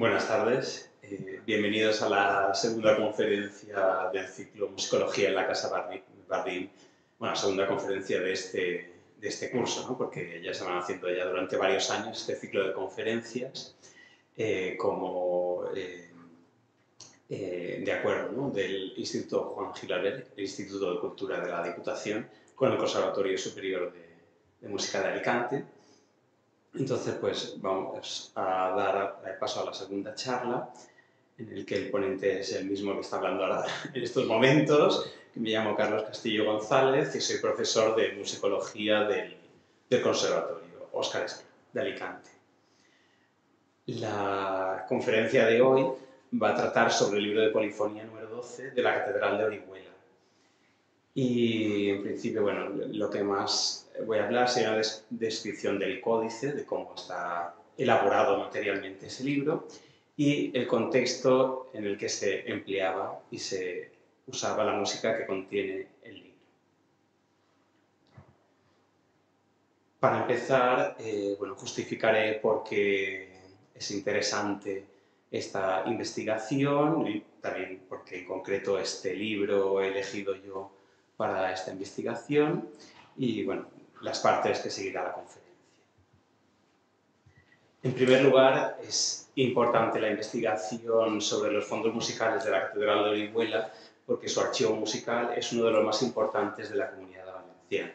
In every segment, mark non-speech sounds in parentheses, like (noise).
Buenas tardes, eh, bienvenidos a la segunda conferencia del ciclo Musicología en la Casa Bardín, bueno, segunda conferencia de este, de este curso, ¿no? porque ya se van haciendo ya durante varios años este ciclo de conferencias eh, como eh, de acuerdo ¿no? del Instituto Juan Gilaber, el Instituto de Cultura de la Diputación, con el Conservatorio Superior de Música de Alicante, entonces, pues vamos a dar paso a la segunda charla, en el que el ponente es el mismo que está hablando ahora (laughs) en estos momentos, me llamo Carlos Castillo González y soy profesor de musicología del, Conservatorio Óscar de Alicante. La conferencia de hoy va a tratar sobre el libro de polifonía número 12 de la Catedral de Orihuela. Y en principio, bueno, lo que más voy a hablar será una descripción del códice, de cómo está elaborado materialmente ese libro y el contexto en el que se empleaba y se usaba la música que contiene el libro. Para empezar, eh, bueno, justificaré por qué es interesante esta investigación y también porque en concreto este libro he elegido yo para esta investigación y bueno, las partes que seguirá la conferencia. En primer lugar, es importante la investigación sobre los fondos musicales de la Catedral de Orihuela porque su archivo musical es uno de los más importantes de la comunidad valenciana.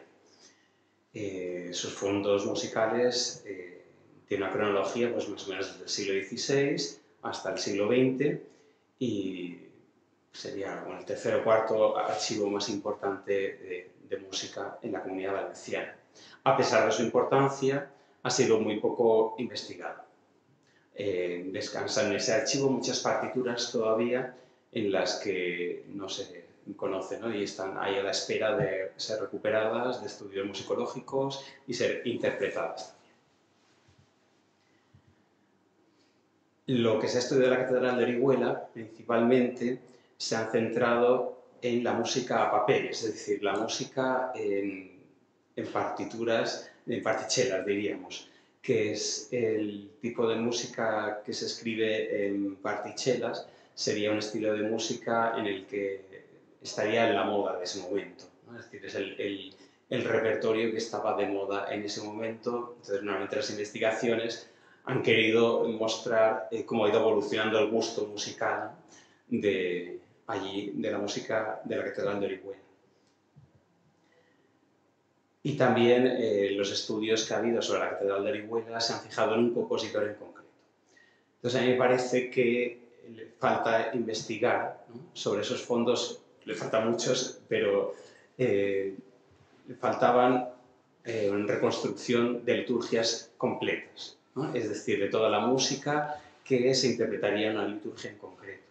Eh, sus fondos musicales eh, tienen una cronología pues, más o menos desde el siglo XVI hasta el siglo XX y sería el tercer o cuarto archivo más importante de, música en la comunidad valenciana. A pesar de su importancia, ha sido muy poco investigado. Eh, descansan en ese archivo muchas partituras todavía en las que no se conocen y están ahí a la espera de ser recuperadas, de estudios musicológicos y ser interpretadas Lo que se ha estudiado en la Catedral de Orihuela, principalmente, se han centrado en la música a papel, es decir, la música en, partituras, en partichelas diríamos, que es el tipo de música que se escribe en partichelas, sería un estilo de música en el que estaría en la moda de ese momento. Es decir, es el, el, repertorio que estaba de moda en ese momento. Entonces, normalmente las investigaciones han querido mostrar eh, cómo ha ido evolucionando el gusto musical de, allí de la música de la Catedral de Orihuela. Y también eh, los estudios que ha habido sobre la Catedral de Orihuela se han fijado en un compositor en concreto. Entonces a mí me parece que le falta investigar sobre esos fondos, le faltan muchos, pero eh, le faltaban eh, reconstrucción de liturgias completas, es decir, de toda la música que se interpretaría en una liturgia en concreto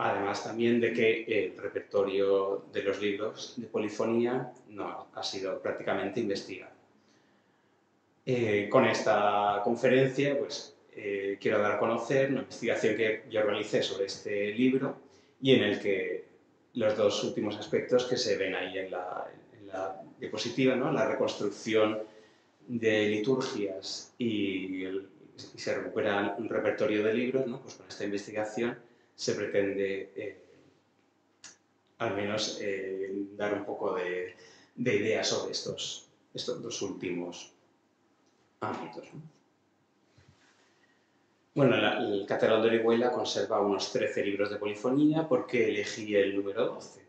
además también de que el repertorio de los libros de polifonía no ha sido prácticamente investigado. Eh, con esta conferencia pues, eh, quiero dar a conocer una investigación que yo realicé sobre este libro y en el que los dos últimos aspectos que se ven ahí en la, diapositiva, ¿no? la reconstrucción de liturgias y, se recupera un repertorio de libros, ¿no? pues con esta investigación se pretende eh, al menos eh, dar un poco de, de idea sobre estos, estos dos últimos ámbitos. Bueno, el Catedral de Orihuela conserva unos 13 libros de polifonía. ¿Por qué elegí el número 12?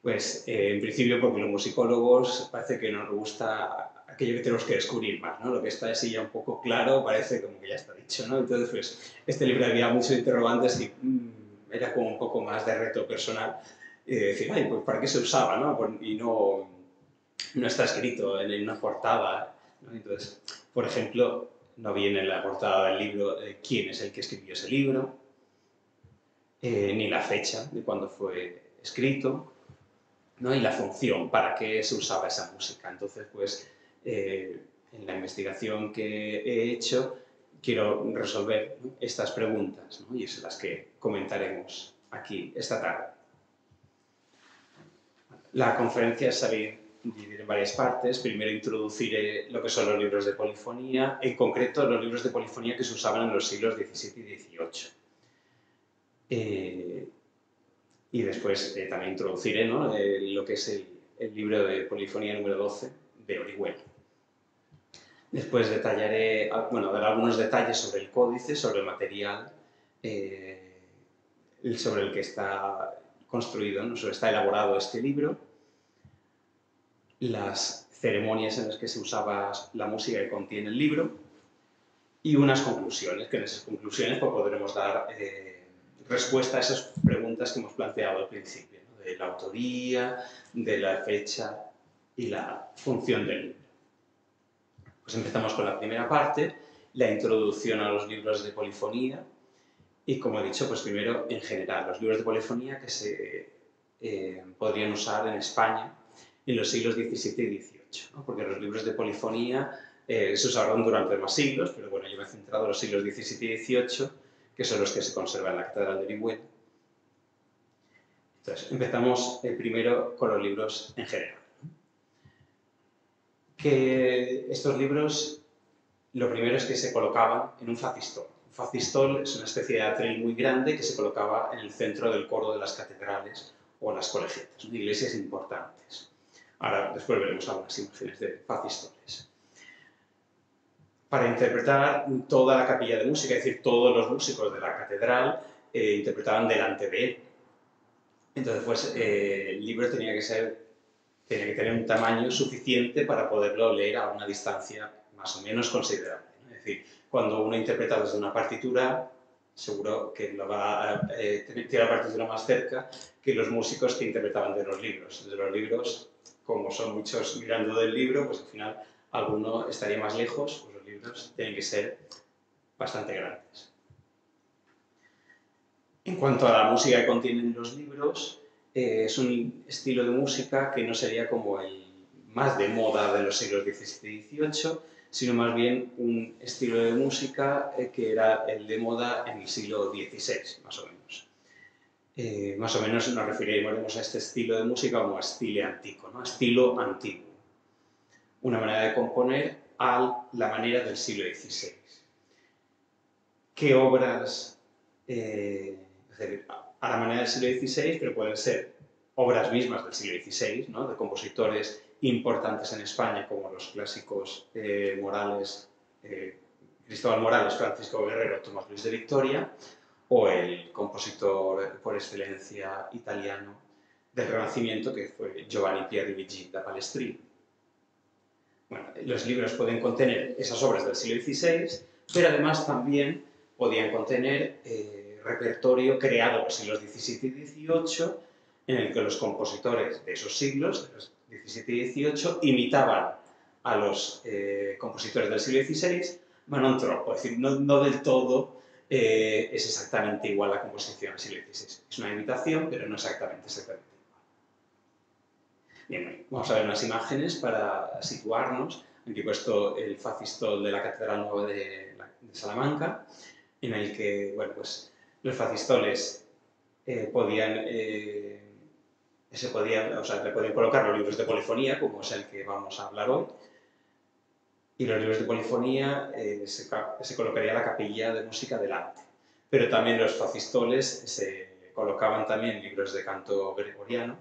Pues eh, en principio porque los musicólogos parece que nos gusta aquello que tenemos que descubrir más, ¿no? Lo que está así ya un poco claro parece como que ya está dicho, ¿no? Entonces, pues, este libro había muchos interrogantes y mm, era como un poco más de reto personal y decir, ay, pues ¿para qué se usaba, no? Y no, no está escrito en una portada, Entonces, por ejemplo, no viene en la portada del libro eh, quién es el que escribió ese libro, eh, ni la fecha de cuándo fue escrito, ¿no? y la función, para qué se usaba esa música. Entonces, pues, eh, en la investigación que he hecho, quiero resolver estas preguntas y es las que comentaremos aquí esta tarde. La conferencia, sabéis, dividir en varias partes. Primero introduciré lo que son los libros de polifonía, en concreto los libros de polifonía que se usaban en los siglos XVII y XVIII. Eh, y después eh, también introduciré lo que es el, el, libro de polifonía número 12 de Orihuela. Después detallaré, ah, bueno, daré algunos detalles sobre el códice, sobre el material eh, sobre el que está construido, ¿no? sobre está elaborado este libro, las ceremonias en las que se usaba la música que contiene el libro y unas conclusiones, que en esas conclusiones pues, podremos dar eh, respuesta a esas preguntas que hemos planteado al principio, de la autoría, de la fecha y la función del libro. Pues empezamos con la primera parte, la introducción a los libros de polifonía. Y como he dicho, pues primero, en general, los libros de polifonía que se eh, podrían usar en España en los siglos XVII y XVIII. Porque los libros de polifonía eh, se usaron durante más siglos, pero bueno, yo me he centrado en los siglos XVII y XVIII, que son los que se conservan en la Catedral de Orihuela. Entonces, empezamos eh, primero con los libros en general que estos libros, lo primero es que se colocaban en un facistol. Un facistol es una especie de atril muy grande que se colocaba en el centro del coro de las catedrales o las colegiatas, iglesias importantes. Ahora, después veremos algunas imágenes de facistoles. Para interpretar toda la capilla de música, es decir, todos los músicos de la catedral eh, interpretaban delante de él. Entonces, pues, eh, el libro tenía que ser tiene que tener un tamaño suficiente para poderlo leer a una distancia más o menos considerable. Es decir, cuando uno interpreta desde una partitura, seguro que lo va a, eh, tiene la partitura más cerca que los músicos que interpretaban de los libros. De los libros, como son muchos mirando del libro, pues al final alguno estaría más lejos, pues los libros tienen que ser bastante grandes. En cuanto a la música que contienen los libros, eh, es un estilo de música que no sería como el más de moda de los siglos XVII y XVIII, sino más bien un estilo de música eh, que era el de moda en el siglo XVI, más o menos. Eh, más o menos nos referiremos a este estilo de música como estilo antiguo, ¿no? estilo antiguo. Una manera de componer a la manera del siglo XVI. ¿Qué obras, a la manera del siglo XVI, pero pueden ser obras mismas del siglo XVI, ¿no? de compositores importantes en España, como los clásicos eh, Morales, eh, Cristóbal Morales, Francisco Guerrero, Tomás Luis de Victoria, o el compositor por excelencia italiano del Renacimiento, que fue Giovanni Pierluigi da Palestrina. Bueno, los libros pueden contener esas obras del siglo XVI, pero además también podían contener eh, repertorio creado en los siglos XVII y XVIII, en el que los compositores de esos siglos, de los XVII y XVIII, imitaban a los eh, compositores del siglo XVI, ma non troppo, es decir, no, del todo eh, es exactamente igual la composición del siglo XVI. Es una imitación, pero no exactamente, exactamente igual. Bien, vamos a ver unas imágenes para situarnos. Aquí he puesto el facistol de la Catedral Nueva de Salamanca, en el que, bueno, pues los fascistoles eh, podían, eh, se podían, o sea, le podían colocar los libros de polifonía, como es el que vamos a hablar hoy, y los libros de polifonía eh, se, se, colocaría la capilla de música delante. Pero también los fascistoles se colocaban también libros de canto gregoriano,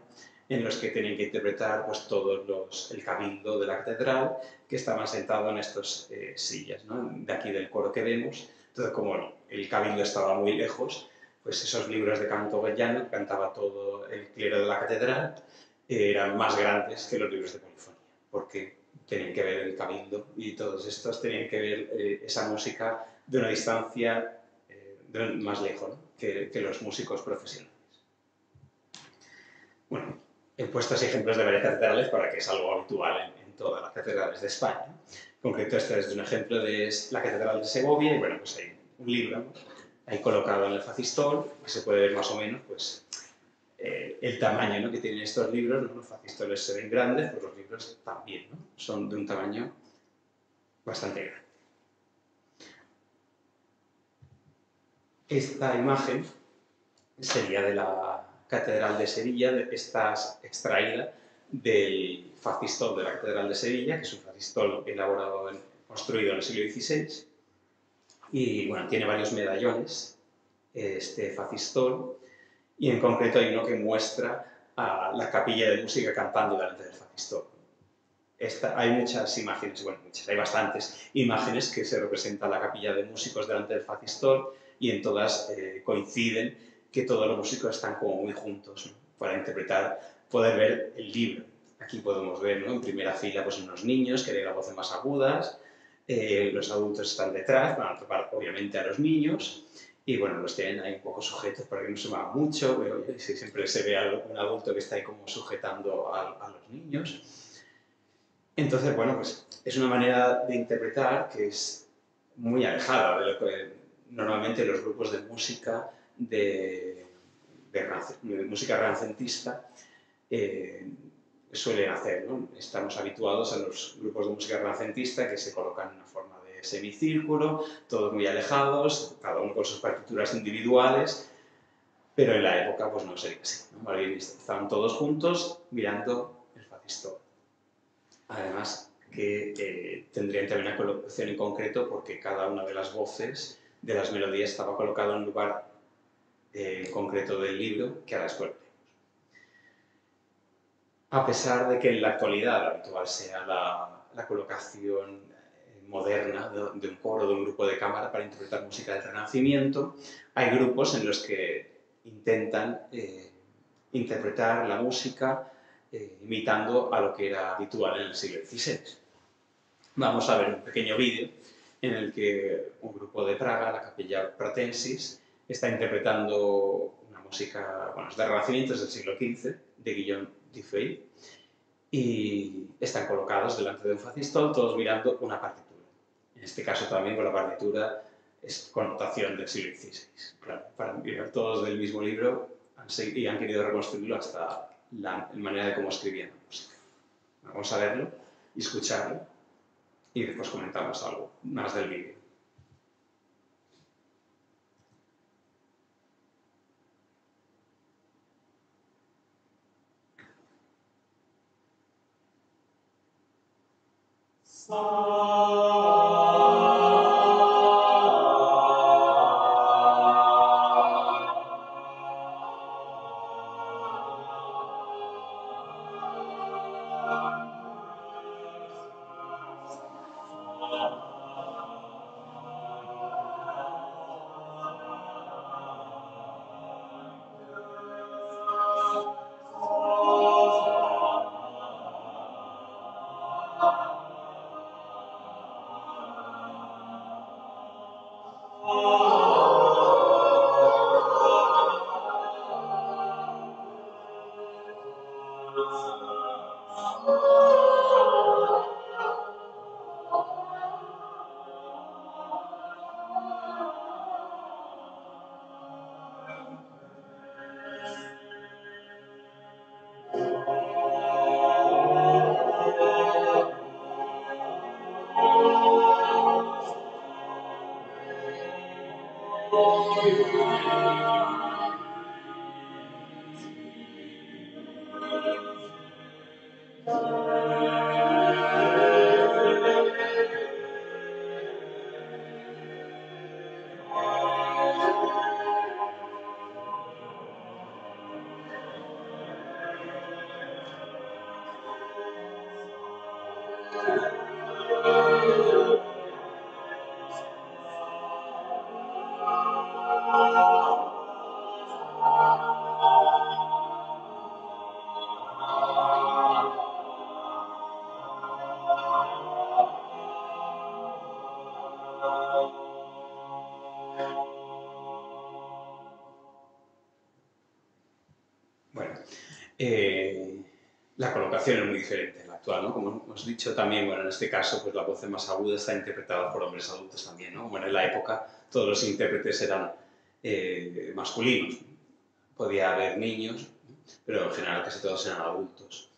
en los que tenían que interpretar pues, todos los, el cabildo de la catedral, que estaban sentados en estas sillas, de aquí del coro que vemos, entonces, como el cabildo estaba muy lejos, pues esos libros de canto que cantaba todo el clero de la catedral, eran más grandes que los libros de polifonía, porque tenían que ver el cabildo y todos estos tenían que ver eh, esa música de una distancia eh, más lejos que, los músicos profesionales. Bueno, he puesto así ejemplos de varias catedrales para que es algo habitual en todas las catedrales de España concreto, este es un ejemplo de la Catedral de Segovia y bueno, pues hay un libro ahí colocado en el facistol, que se puede ver más o menos pues, eh, el tamaño ¿no? que tienen estos libros. Los facistoles se ven grandes, pues los libros también son de un tamaño bastante grande. Esta imagen sería de la Catedral de Sevilla, está extraída del facistol de la Catedral de Sevilla, que es un facistol elaborado, construido en el siglo XVI, y bueno, tiene varios medallones, este facistol, y en concreto hay uno que muestra a la capilla de música cantando delante del facistol. Esta, hay muchas imágenes, bueno, muchas, hay bastantes imágenes que se representa la capilla de músicos delante del facistol y en todas eh, coinciden que todos los músicos están como muy juntos para interpretar, poder ver el libro. Aquí podemos ver en primera fila pues, unos niños que leen las voces más agudas, eh, los adultos están detrás, van a tocar obviamente a los niños y bueno, los tienen ahí un poco sujetos para que no se muevan mucho, pero siempre se ve a un adulto que está ahí como sujetando a, a los niños. Entonces, bueno, pues es una manera de interpretar que es muy alejada de lo que normalmente los grupos de música de, de, música renacentista eh, suelen hacer. Estamos habituados a los grupos de música renacentista que se colocan en una forma de semicírculo, todos muy alejados, cada uno con sus partituras individuales, pero en la época pues no sería así. ¿no? Estaban todos juntos mirando el facistol. Además que eh, tendrían también una colocación en concreto porque cada una de las voces de las melodías estaba colocado en un lugar eh, concreto del libro que ahora después A pesar de que en la actualidad lo habitual sea la, colocación eh, moderna de, un coro, de un grupo de cámara para interpretar música del Renacimiento, hay grupos en los que intentan eh, interpretar la música imitando a lo que era habitual en el siglo XVI. Vamos a ver un pequeño vídeo en el que un grupo de Praga, la Capilla Pratensis, está interpretando una música, bueno, es de Renacimiento, del siglo XV, de Guillaume Dufay, y están colocados delante de un facistol, todos mirando una partitura. En este caso también con la partitura es connotación del siglo XVI. Claro, para mirar todos del mismo libro y han querido reconstruirlo hasta la manera de cómo escribían música. Vamos a verlo y escucharlo y después comentamos algo más del vídeo. Sláva! Actual, ¿no? Como hemos dicho también, bueno, en este caso, pues la voz más aguda está interpretada por hombres adultos también, ¿no? Bueno, en la época todos los intérpretes eran eh, masculinos. Podía haber niños, pero en general casi todos eran adultos.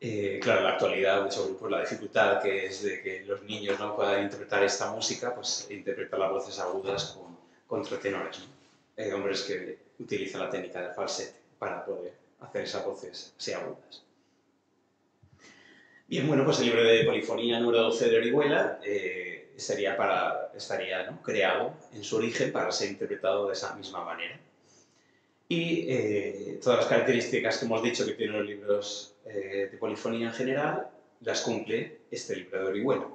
Eh, claro, en la actualidad, muchos grupos, la dificultad que es de que los niños no puedan interpretar esta música, pues interpretar las voces agudas con contratenores, ¿no? Hombres que utilizan la técnica del falsete para poder hacer esas voces así agudas. Bien, bueno, pues el libro de polifonía número 12 de Orihuela eh, para, estaría creado en su origen para ser interpretado de esa misma manera. Y eh, todas las características que hemos dicho que tienen los libros eh, de polifonía en general, las cumple este libro de Orihuela.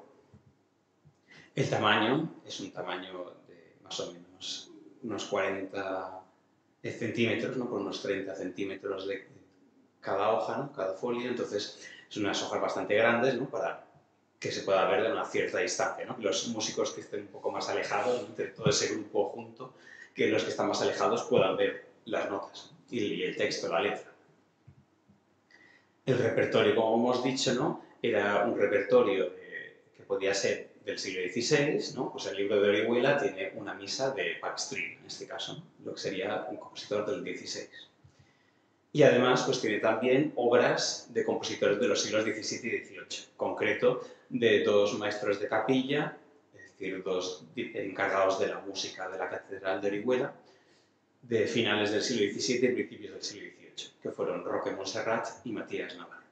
El tamaño es un tamaño de más o menos unos 40 centímetros, ¿no? por unos 30 centímetros de cada hoja, ¿no? cada folio, entonces son unas hojas bastante grandes ¿no? para que se pueda ver de una cierta distancia. ¿no? Los músicos que estén un poco más alejados, entre todo ese grupo junto, que los que están más alejados puedan ver las notas y el texto, la letra. El repertorio, como hemos dicho, ¿no? era un repertorio que podía ser del siglo XVI, ¿no? pues el libro de Orihuela tiene una misa de Backstreet, en este caso, lo que sería un compositor del XVI. Y además pues tiene también obras de compositores de los siglos XVII y XVIII, concreto de dos maestros de capilla, es decir, dos encargados de la música de la Catedral de Orihuela, de finales del siglo XVII y principios del siglo XVIII, que fueron Roque Montserrat y Matías Navarro.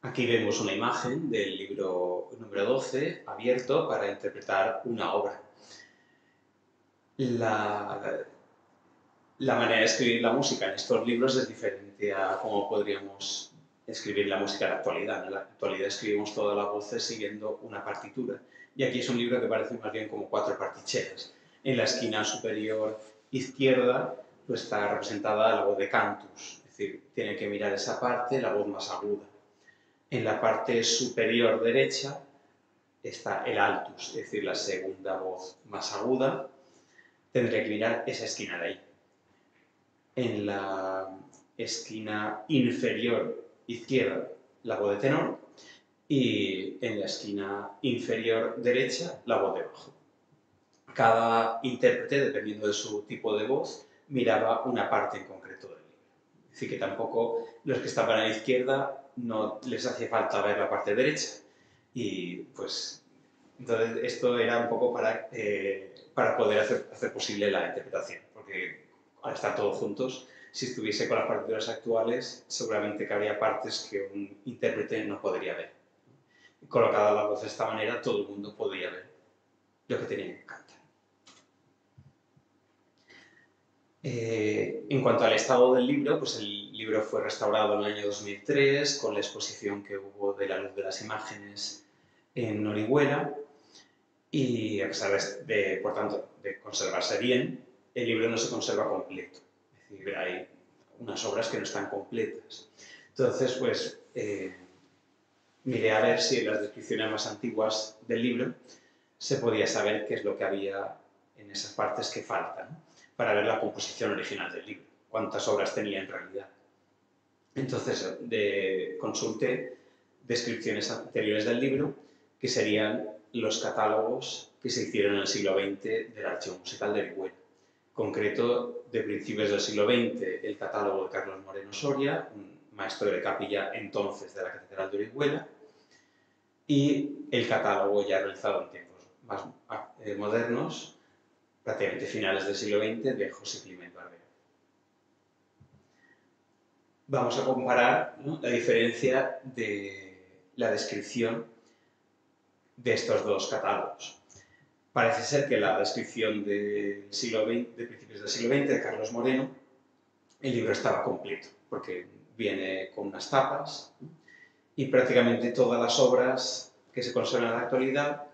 Aquí vemos una imagen del libro número 12, abierto para interpretar una obra. La, la manera de escribir la música en estos libros es diferente a cómo podríamos escribir la música en la actualidad. En la actualidad escribimos todas las voces siguiendo una partitura. Y aquí es un libro que parece más bien como cuatro partichelas. En la esquina superior izquierda pues está representada la voz de cantus, es decir, tiene que mirar esa parte, la voz más aguda. En la parte superior derecha está el altus, es decir, la segunda voz más aguda. Tendré que mirar esa esquina de ahí en la esquina inferior izquierda la voz de tenor y en la esquina inferior derecha la voz de bajo. Cada intérprete, dependiendo de su tipo de voz, miraba una parte en concreto del libro. Es decir, que tampoco los que estaban a la izquierda no les hacía falta ver la parte derecha. Y pues, entonces esto era un poco para, eh, para poder hacer, hacer posible la interpretación, porque al estar todos juntos, si estuviese con las partituras actuales, seguramente que habría partes que un intérprete no podría ver. Colocada la voz de esta manera, todo el mundo podría ver lo que tenía que cantar. Eh, en cuanto al estado del libro, pues el libro fue restaurado en el año 2003 con la exposición que hubo de la luz de las imágenes en Orihuela y a pesar de, por tanto, de conservarse bien, el libro no se conserva completo. Es decir, hay unas obras que no están completas. Entonces, pues, eh, miré a ver si en las descripciones más antiguas del libro se podía saber qué es lo que había en esas partes que faltan, para ver la composición original del libro, cuántas obras tenía en realidad. Entonces, de, consulté descripciones anteriores del libro, que serían los catálogos que se hicieron en el siglo XX del Archivo Musical de Orihuela concreto de principios del siglo XX el catálogo de Carlos Moreno Soria, un maestro de capilla entonces de la Catedral de Orihuela, y el catálogo ya realizado en tiempos más eh, modernos, prácticamente finales del siglo XX, de José Clemente Barbero. Vamos a comparar la diferencia de la descripción de estos dos catálogos parece ser que la descripción del siglo XX, de principios del siglo XX de Carlos Moreno, el libro estaba completo, porque viene con unas tapas y prácticamente todas las obras que se conservan en la actualidad,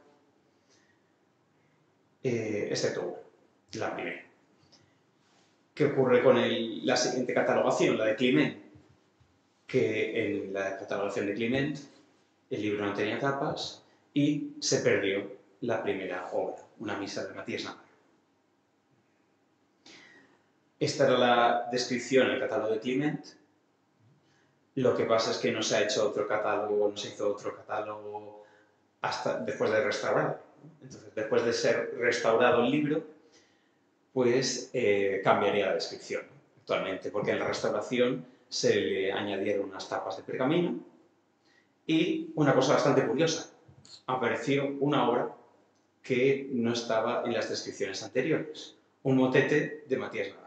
eh, excepto la primera. ¿Qué ocurre con la siguiente catalogación, la de Climent? Que en la catalogación de Climent el libro no tenía tapas y se perdió la primera obra, una misa de Matías Navarro. Esta era la descripción, el catálogo de Clement. Lo que pasa es que no se ha hecho otro catálogo, no se hizo otro catálogo hasta después de restaurar. Entonces, después de ser restaurado el libro, pues eh, cambiaría la descripción actualmente, porque en la restauración se le añadieron unas tapas de pergamino y una cosa bastante curiosa, apareció una obra que no estaba en las descripciones anteriores. Un motete de Matías Navarro.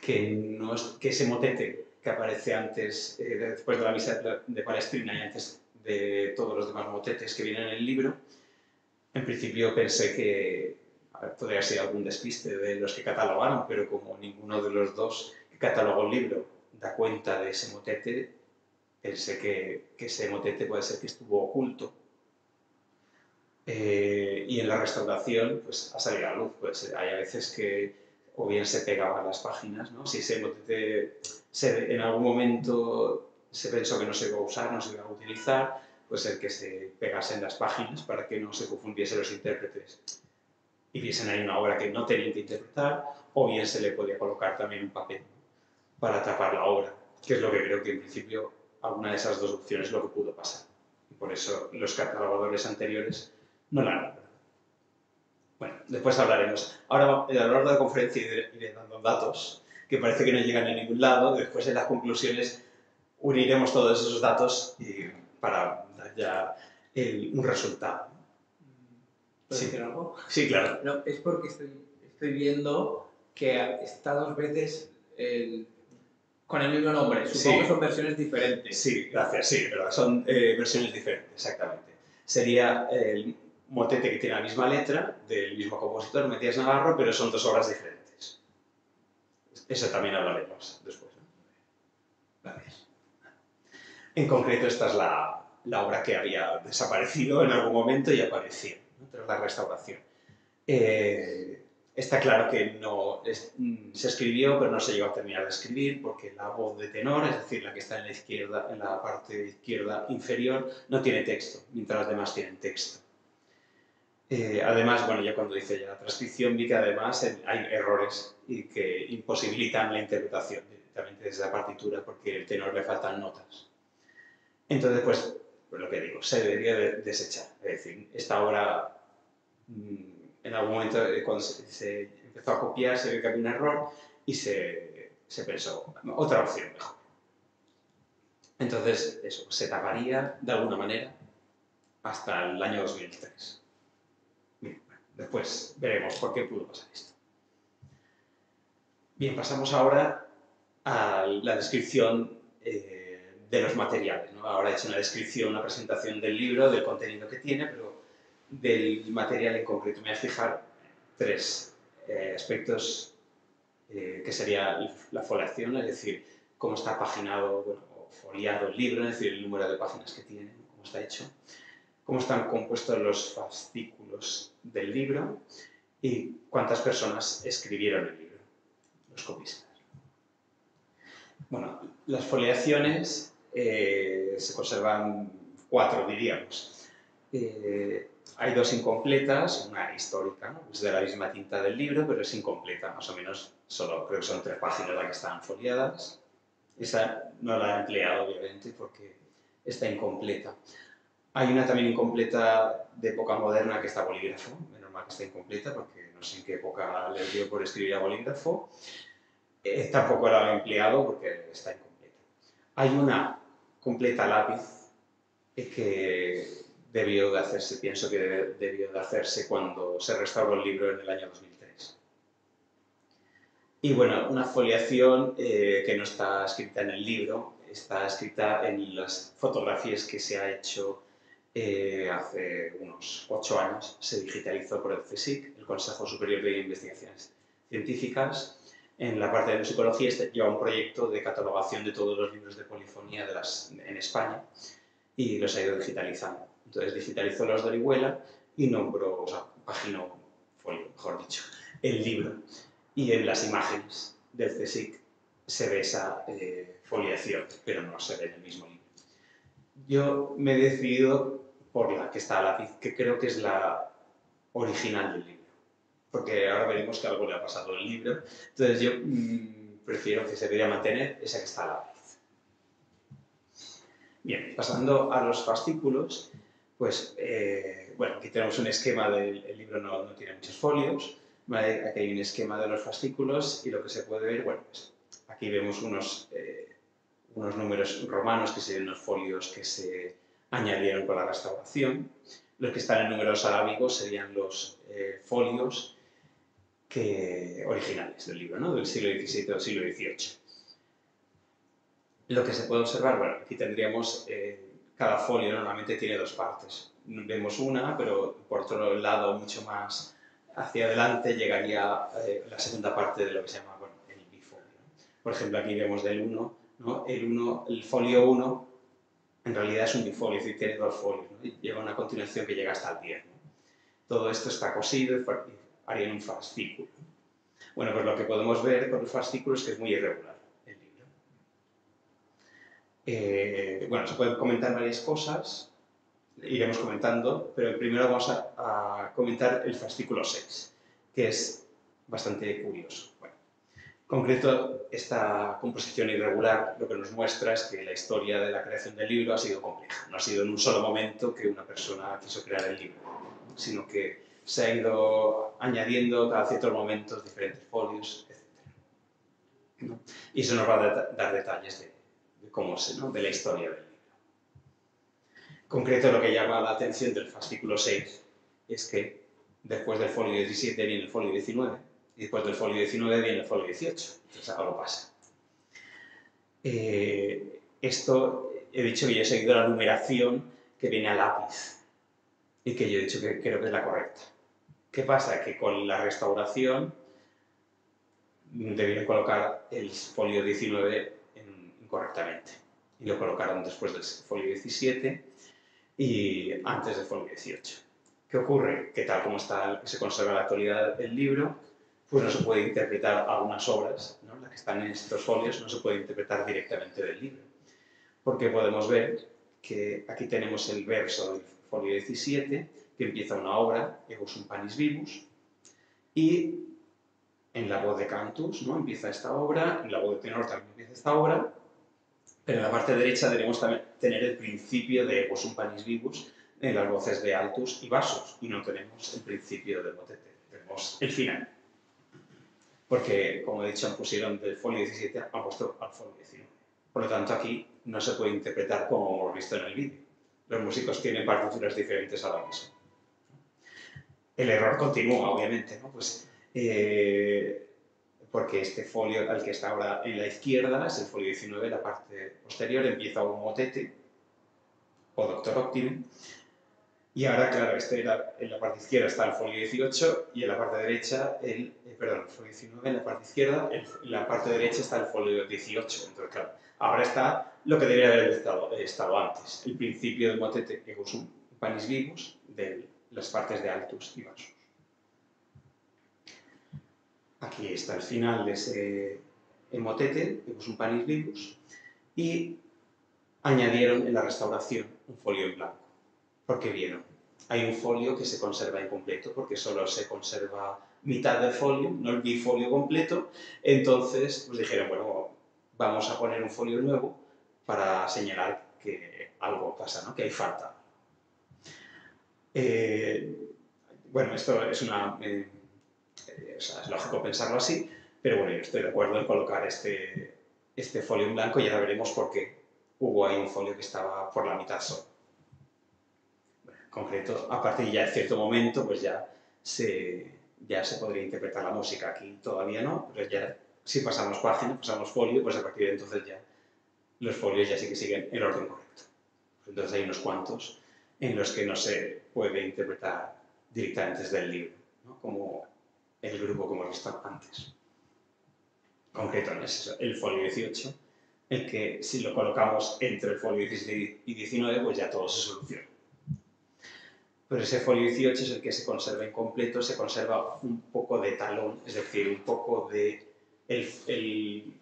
Que, no es, que ese motete que aparece antes, eh, después de la misa de Palestina y antes de todos los demás motetes que vienen en el libro. En principio pensé que podría ser algún despiste de los que catalogaron, pero como ninguno de los dos que catalogó el libro da cuenta de ese motete, pensé que, que ese motete puede ser que estuvo oculto. Eh, y en la restauración pues, ha salido a luz. Pues, hay a veces que o bien se pegaban las páginas, ¿no? si ese motete se, en algún momento se pensó que no se iba a usar, no se iba a utilizar, pues el que se pegase en las páginas para que no se confundiesen los intérpretes y viesen ahí una obra que no tenían que interpretar, o bien se le podía colocar también un papel para tapar la obra, que es lo que creo que en principio alguna de esas dos opciones es lo que pudo pasar. Y por eso los catalogadores anteriores no la han Bueno, después hablaremos. Ahora, a lo largo de la conferencia iré dando datos que parece que no llegan a ningún lado. Después en las conclusiones uniremos todos esos datos y, para dar ya un resultado. ¿Puedo decir algo? Sí, claro. No, es porque estoy, estoy viendo que está dos veces con el mismo nombre. Supongo que son versiones diferentes. Sí, gracias, sí, pero son eh, versiones diferentes, exactamente. Sería el motete que tiene la misma letra, del mismo compositor, Matías Navarro, pero son dos obras diferentes. Eso también hablaremos después. Gracias. En concreto, esta es la, la obra que había desaparecido en algún momento y apareció tras la restauración. Eh, está claro que no mm, se escribió, pero no se llegó a terminar de escribir porque la voz de tenor, es decir, la que está en la izquierda, en la parte izquierda inferior, no tiene texto, mientras las demás tienen texto. Eh, además, bueno, ya cuando hice ya la transcripción vi que además hay errores y que imposibilitan la interpretación directamente desde la partitura porque al tenor le faltan notas. Entonces, pues, pues lo que digo, se debería desechar. Es decir, esta obra mm, en algún momento eh, cuando se, empezó a copiar se ve que había un error y se, se pensó otra opción mejor. Entonces, eso, se taparía de alguna manera hasta el año 2003. Después veremos por qué pudo pasar esto. Bien, pasamos ahora a la descripción eh, de los materiales. Ahora he hecho una descripción, una presentación del libro, del contenido que tiene, pero del material en concreto. Me voy a fijar tres eh, aspectos eh, que sería la foliación, es decir, cómo está paginado bueno, o foliado el libro, es decir, el número de páginas que tiene, cómo está hecho, cómo están compuestos los fascículos del libro y cuántas personas escribieron el libro, los copistas. Bueno, las foliaciones eh, se conservan cuatro, diríamos. Hay dos incompletas, una histórica, es de la misma tinta del libro, pero es incompleta, más o menos, solo creo que son tres páginas las que están foliadas. Esa no la he empleado, obviamente, porque está incompleta. Hay una también incompleta de época moderna que está bolígrafo, menos mal que está incompleta, porque no sé en qué época le dio por escribir a bolígrafo. Eh, tampoco la he empleado porque está incompleta. Hay una completa lápiz que debió de hacerse, pienso que debió de hacerse cuando se restauró el libro en el año 2003. Y bueno, una foliación eh, que no está escrita en el libro, está escrita en las fotografías que se ha hecho eh, hace unos ocho años. Se digitalizó por el CSIC, el Consejo Superior de Investigaciones Científicas. En la parte de musicología este lleva un proyecto de catalogación de todos los libros de polifonía de las, en España y los ha ido digitalizando. Entonces digitalizó los de Orihuela y nombró, o sea, paginó, folio, mejor dicho, el libro. Y en las imágenes del CSIC se ve esa eh, foliación, pero no se ve en el mismo libro. Yo me he decidido por la que está a lápiz, que creo que es la original del libro, porque ahora veremos que algo le ha pasado al libro. Entonces yo mm, prefiero que se debería mantener esa que está a lápiz. Bien, pasando a los fascículos, pues, eh, bueno, aquí tenemos un esquema del libro, no, no, tiene muchos folios, aquí hay un esquema de los fascículos y lo que se puede ver, bueno, pues aquí vemos unos, eh, unos números romanos que serían los folios que se añadieron con la restauración. Los que están en números arábigos serían los eh, folios que, originales del libro, ¿no? del siglo XVII o siglo XVIII. lo que se puede observar, bueno, aquí tendríamos, eh, cada folio normalmente tiene dos partes. Vemos una, pero por otro lado, mucho más hacia adelante, llegaría eh, la segunda parte de lo que se llama bueno, el bifolio. Por ejemplo, aquí vemos del 1, ¿no? el, uno, el folio 1 en realidad es un bifolio, es decir, tiene dos folios, ¿no? y lleva una continuación que llega hasta el 10. Todo esto está cosido y haría un fascículo. Bueno, pues lo que podemos ver con el fascículo es que es muy irregular. Eh, bueno, se pueden comentar varias cosas, iremos comentando, pero primero vamos a, comentar el fascículo 6, que es bastante curioso. Bueno, en concreto, esta composición irregular lo que nos muestra es que la historia de la creación del libro ha sido compleja. No ha sido en un solo momento que una persona quiso crear el libro, sino que se ha ido añadiendo cada ciertos momentos diferentes folios, etc. Y eso nos va a dar detalles de como se, ¿no? de la historia del libro. Concreto, lo que llama la atención del fascículo 6 es que después del folio 17 viene el folio 19 y después del folio 19 viene el folio 18. Entonces algo pasa. Eh, esto, he dicho que yo he seguido la numeración que viene a lápiz y que yo he dicho que creo que es la correcta. ¿Qué pasa? Que con la restauración debieron colocar el folio 19 correctamente. Y lo colocaron después del folio 17 y antes del folio 18. ¿Qué ocurre? Que tal como está, se conserva la actualidad del libro, pues no se puede interpretar algunas obras, ¿no? las que están en estos folios, no se puede interpretar directamente del libro. Porque podemos ver que aquí tenemos el verso del folio 17, que empieza una obra, Egos un panis vivus, y en la voz de Cantus ¿no? empieza esta obra, en la voz de tenor también empieza esta obra, pero en la parte derecha debemos tener el principio de posum panis vivus en las voces de altus y basos, y no tenemos el principio del motete, tenemos el final. Porque, como he dicho, pusieron del folio 17 han puesto al folio 19. Por lo tanto, aquí no se puede interpretar como hemos visto en el vídeo. Los músicos tienen partituras diferentes a la misma. El error continúa, obviamente, ¿no? Pues, eh, porque este folio al que está ahora en la izquierda es el folio 19, la parte posterior empieza un motete o doctor optime y ahora, claro, este en la parte izquierda está el folio 18 y en la parte derecha, el, eh, perdón, el folio 19 en la parte izquierda, en la parte derecha está el folio 18. Entonces, claro, ahora está lo que debería haber estado, estado antes, el principio del motete un panis vivus de las partes de altus y basos. Aquí está el final de ese motete, vemos un panis vivus, y añadieron en la restauración un folio en blanco, porque vieron, hay un folio que se conserva incompleto, porque solo se conserva mitad del folio, no el bifolio completo, entonces pues dijeron, bueno, vamos a poner un folio nuevo para señalar que algo pasa, ¿no? que hay falta. Eh, bueno, esto es una... Eh, es lógico pensarlo así, pero bueno, yo estoy de acuerdo en colocar este, este folio en blanco y ahora veremos por qué hubo ahí un folio que estaba por la mitad solo. Concreto, a partir ya de cierto momento, pues ya se, ya se podría interpretar la música. Aquí todavía no, pero ya si pasamos página, pasamos folio, pues a partir de entonces ya los folios ya sí que siguen el orden correcto. Entonces hay unos cuantos en los que no se puede interpretar directamente desde el libro, como el grupo como hemos visto antes. Concreto no es eso, el folio 18, el que si lo colocamos entre el folio 16 y 19, pues ya todo se soluciona. Pero ese folio 18 es el que se conserva incompleto, se conserva un poco de talón, es decir, un poco de el,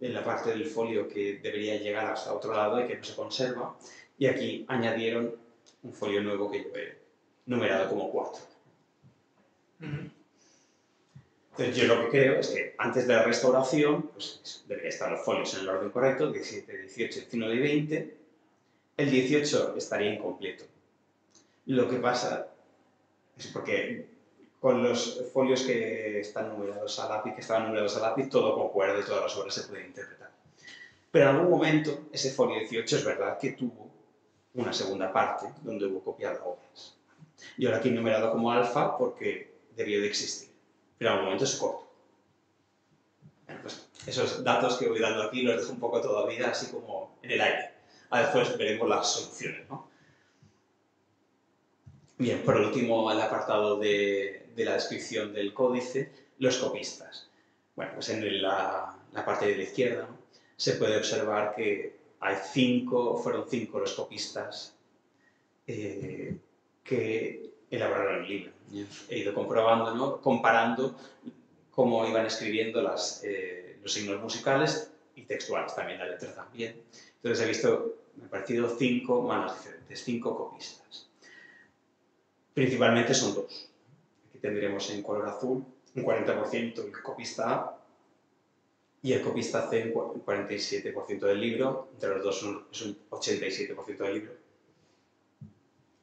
en la parte del folio que debería llegar hasta otro lado y que no se conserva. Y aquí añadieron un folio nuevo que yo he numerado como 4. Entonces yo lo que creo es que antes de la restauración, pues debería estar los folios en el orden correcto, 17, 18, 19 y 20. El 18 estaría incompleto. Lo que pasa es porque con los folios que están numerados a lápiz, que estaban numerados a lápiz, todo concuerda y todas las obras se pueden interpretar. Pero en algún momento ese folio 18 es verdad que tuvo una segunda parte donde hubo copiado obras. Y ahora aquí numerado como alfa porque debió de existir pero al momento se corta. Bueno, pues esos datos que voy dando aquí los dejo un poco todavía así como en el aire. A después veremos las soluciones. ¿no? Bien, por último, el apartado de, de, la descripción del códice, los copistas. Bueno, pues en la, la parte de la izquierda ¿no? se puede observar que hay cinco, fueron cinco los copistas eh, que elaboraron el libro. He ido comprobando, ¿no? comparando cómo iban escribiendo las, eh, los signos musicales y textuales, también la letra también. Entonces he visto, me han parecido cinco manos diferentes, cinco copistas. Principalmente son dos. Aquí tendremos en color azul un 40% el copista A y el copista C un 47% del libro. Entre los dos es un 87% del libro.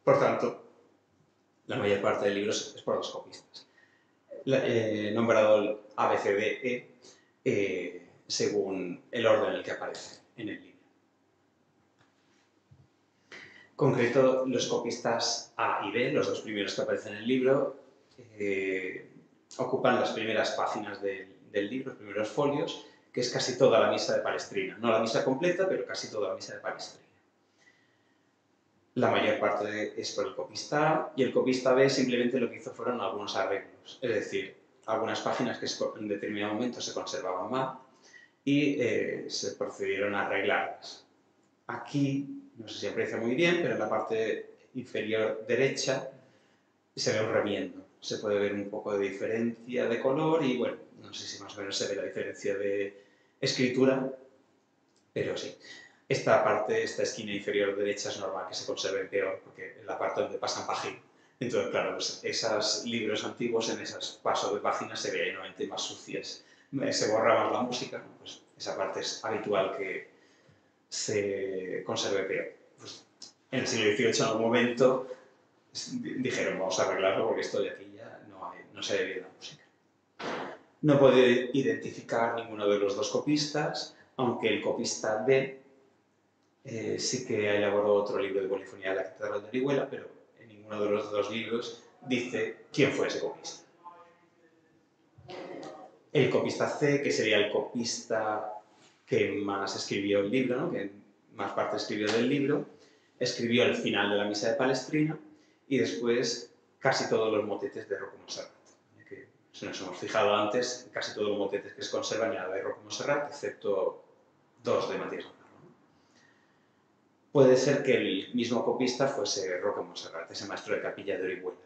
Por tanto, la mayor parte del libro es por los copistas. Eh, nombrado el ABCDE eh, según el orden en el que aparece en el libro. Concreto, los copistas A y B, los dos primeros que aparecen en el libro, eh, ocupan las primeras páginas del, libro, los primeros folios, que es casi toda la misa de Palestrina. No la misa completa, pero casi toda la misa de Palestrina. La mayor parte es por el copista A y el copista B simplemente lo que hizo fueron algunos arreglos. Es decir, algunas páginas que en determinado momento se conservaban mal y eh, se procedieron a arreglarlas. Aquí no sé si aprecia muy bien, pero en la parte inferior derecha se ve un remiendo. Se puede ver un poco de diferencia de color y, bueno, no sé si más o menos se ve la diferencia de escritura, pero sí. Esta parte, esta esquina inferior derecha es normal que se conserve peor, porque es la parte donde pasan páginas. Entonces, claro, pues esos libros antiguos en esos pasos de páginas se veían nuevamente más sucias. Se borra más la música, pues esa parte es habitual que, se conserve peor. Pues, en el siglo XVIII, en algún momento, dijeron, vamos a arreglarlo porque esto de aquí ya no, no se ve bien la música. No puede identificar ninguno de los dos copistas, aunque el copista B eh, sí que elaboró otro libro de polifonía de la Catedral de Orihuela, pero en ninguno de los dos libros dice quién fue ese copista. El copista C, que sería el copista que más escribió el libro, ¿no? que más parte escribió del libro, escribió el final de la misa de Palestrina y después casi todos los motetes de Rocco Monserrat. Que, si nos hemos fijado antes, casi todos los motetes que se conservan eran de Rocco Monserrat, excepto dos de Matías. Puede ser que el mismo copista fuese Rocco Monserrat, ese maestro de capilla de Orihuela,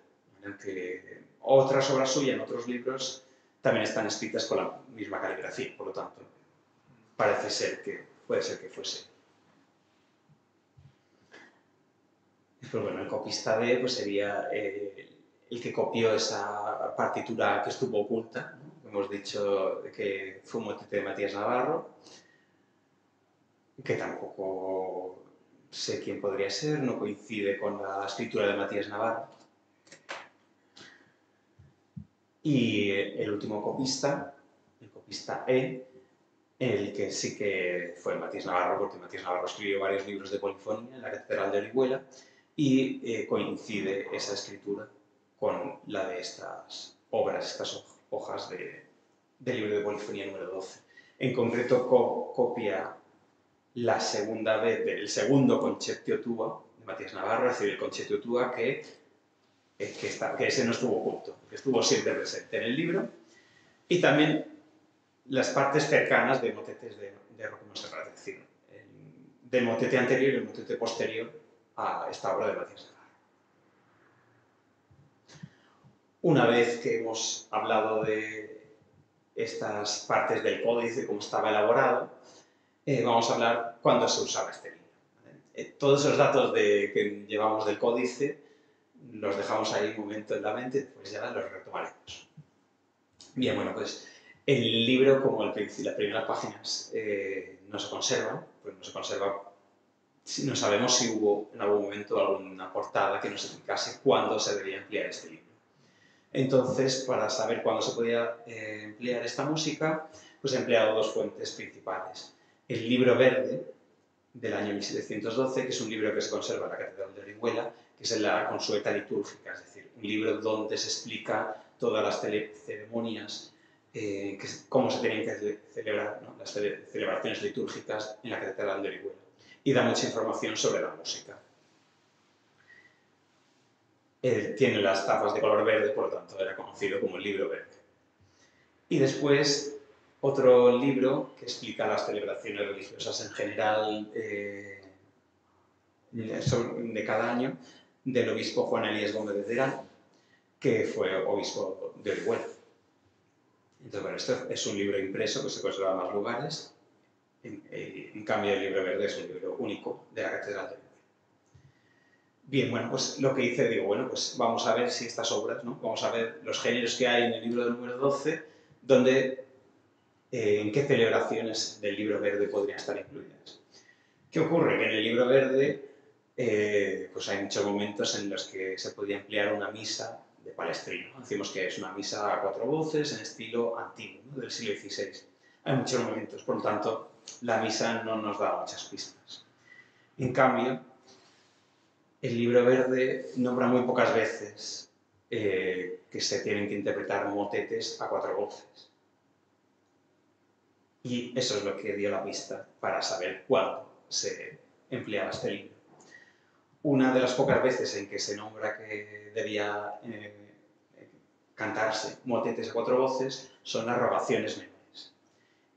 en que otras obras suyas en otros libros también están escritas con la misma caligrafía, por lo tanto, parece ser que puede ser que fuese. Pues bueno, el copista B pues sería eh, el que copió esa partitura que estuvo oculta. Hemos dicho que fue un motete de Matías Navarro, que tampoco sé quién podría ser, no coincide con la escritura de Matías Navarro. Y el último copista, el copista E, el que sí que fue Matías Navarro, porque Matías Navarro escribió varios libros de polifonía en la Catedral de Orihuela y eh, coincide esa escritura con la de estas obras, estas hojas de, del libro de polifonía número 12. En concreto, copia la segunda vez del segundo concerto tuba de Matías Navarro, es el concerto tuba que, eh, que, está, que ese no estuvo oculto, que estuvo siempre presente en el libro, y también las partes cercanas de motetes de, de Roque Monserrat, del motete anterior y el motete posterior a esta obra de Matías. Una vez que hemos hablado de estas partes del códice, cómo estaba elaborado, eh, vamos a hablar cuándo se usaba este libro. Eh, todos esos datos de, que llevamos del códice los dejamos ahí un momento en la mente, pues ya los retomaremos. Bien, bueno, pues el libro, como el, las primeras páginas eh, no se conservan, pues no se conserva, no sabemos si hubo en algún momento alguna portada que nos explicase cuándo se debía emplear este libro. Entonces, para saber cuándo se podía eh, emplear esta música, pues he empleado dos fuentes principales. El libro verde, del año 1712, que es un libro que se conserva en la Catedral de Orihuela, que es la consueta litúrgica, es decir, un libro donde se explica todas las ceremonias eh, cómo se tenían que celebrar las celebraciones litúrgicas en la Catedral de Orihuela. Y da mucha información sobre la música. tiene las tapas de color verde, por lo tanto era conocido como el libro verde. Y después otro libro que explica las celebraciones religiosas en general eh, de cada año del obispo Juan Elías Gómez de Terán, que fue obispo de Orihuela. Entonces, bueno, esto es un libro impreso que se conserva en más lugares. Eh, en, cambio, el libro verde es un libro único de la Catedral de Orihuela. Bien, bueno, pues lo que hice, digo, bueno, pues vamos a ver si estas obras, ¿no? Vamos a ver los géneros que hay en el libro del número 12, donde, eh, en qué celebraciones del libro verde podrían estar incluidas. ¿Qué ocurre? Que en el libro verde eh, pues hay muchos momentos en los que se podía emplear una misa de palestrino. Decimos que es una misa a cuatro voces en estilo antiguo, del siglo XVI. Hay muchos momentos, por lo tanto, la misa no nos da muchas pistas. En cambio, el libro verde nombra muy pocas veces eh, que se tienen que interpretar motetes a cuatro voces. Y eso es lo que dio la pista para saber cuándo se empleaba este libro una de las pocas veces en que se nombra que debía eh, cantarse motetes a cuatro voces son las rogaciones menores.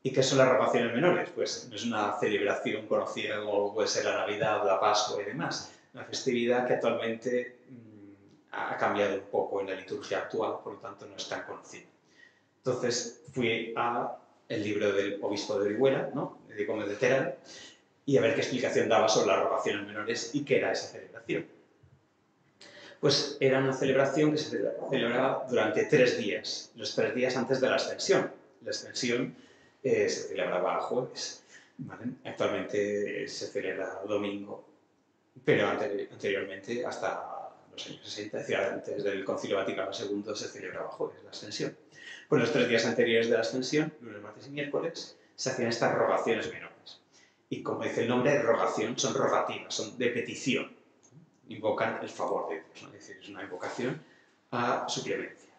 ¿Y qué son las rogaciones menores? Pues no es una celebración conocida como puede ser la Navidad, la Pascua y demás. Una festividad que actualmente mm, ha cambiado un poco en la liturgia actual, por lo tanto no es tan conocida. Entonces fui a el libro del obispo de Orihuela, ¿no? de Gómez de Terán, y a ver qué explicación daba sobre las rogaciones menores y qué era esa celebración. Pues era una celebración que se celebraba durante tres días, los tres días antes de la ascensión. La ascensión eh, se celebraba jueves, actualmente se celebra domingo, pero anteriormente, hasta los años 60, es decir, antes del Concilio Vaticano II, se celebraba jueves la ascensión. Pues los tres días anteriores de la ascensión, lunes, martes y miércoles, se hacían estas rogaciones menores y como dice el nombre, rogación, son rogativas, son de petición. Invocan el favor de Dios, es decir, es una invocación a su clemencia.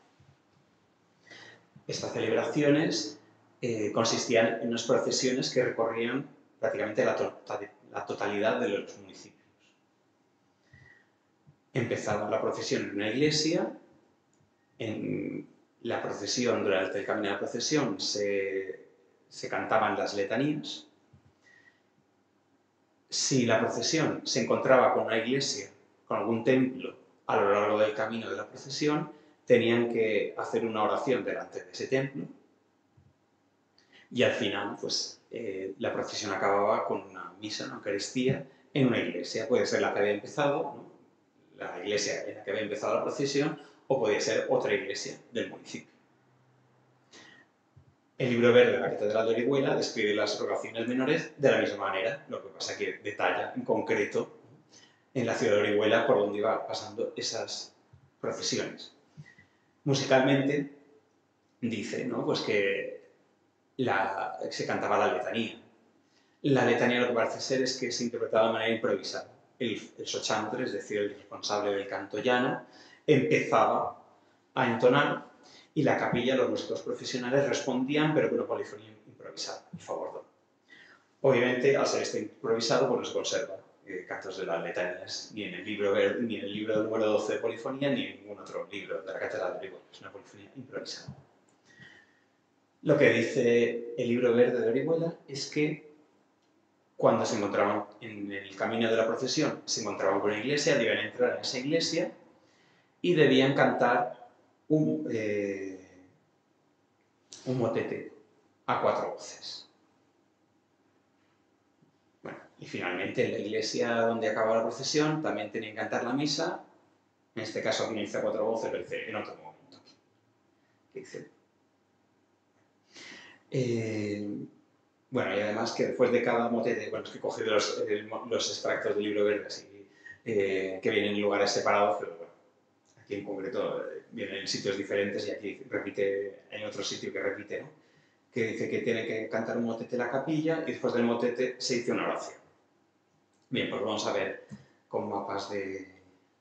Estas celebraciones eh, consistían en unas procesiones que recorrían prácticamente la, tota-, totalidad de los municipios. Empezaba la procesión en una iglesia, en la procesión, durante el camino de la procesión, se cantaban las letanías, si la procesión se encontraba con una iglesia, con algún templo a lo largo del camino de la procesión, tenían que hacer una oración delante de ese templo y al final, pues, eh, la procesión acababa con una misa, una Eucaristía, en una iglesia. Puede ser la que había empezado, la iglesia en la que había empezado la procesión, o podía ser otra iglesia del municipio. El libro verde de la Catedral de Orihuela describe las rogaciones menores de la misma manera, lo que pasa que detalla en concreto en la ciudad de Orihuela por donde iban pasando esas procesiones. Musicalmente dice ¿no? pues que se cantaba la letanía. La letanía lo que parece ser es que se interpretaba de manera improvisada. El, el sochantre, es decir, el responsable del canto llano, empezaba a entonar y la capilla, los músicos profesionales respondían, pero con una polifonía improvisada, por favor. Obviamente, al ser improvisado, pues no se conserva eh, cantos de las letanías, ni en el libro ni en el libro número 12 de polifonía, ni en ningún otro libro de la Catedral de Orihuela. Es una polifonía improvisada. Lo que dice el libro verde de Orihuela es que cuando se encontraban en el camino de la procesión, se encontraban con una iglesia, debían entrar en esa iglesia y debían cantar un, eh, un motete a cuatro voces. Y finalmente en la iglesia donde acaba la procesión también tienen que cantar la misa, en este caso aquí dice a cuatro voces, pero en otro momento. dice? Eh, bueno, y además que después de cada motete, bueno, es que he cogido los, los extractos del libro verde así, eh, que vienen en lugares separados, pero bueno, aquí en concreto viene en sitios diferentes y aquí repite, en otro sitio que repite, ¿no? que dice que tiene que cantar un motete en la capilla y después del motete se dice una oración. Bien, pues vamos a ver con mapas de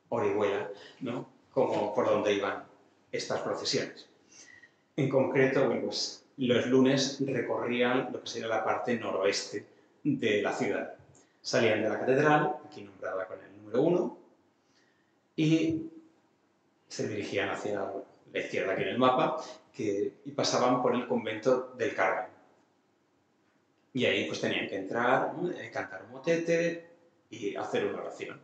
Orihuela, ¿no? Como por dónde iban estas procesiones. En concreto, pues, los lunes recorrían lo que sería la parte noroeste de la ciudad. Salían de la catedral, aquí nombrada con el número 1, y se dirigían hacia la izquierda aquí en el mapa, que, y pasaban por el convento del Carmen. Y ahí pues tenían que entrar, eh, cantar un motete y hacer una oración.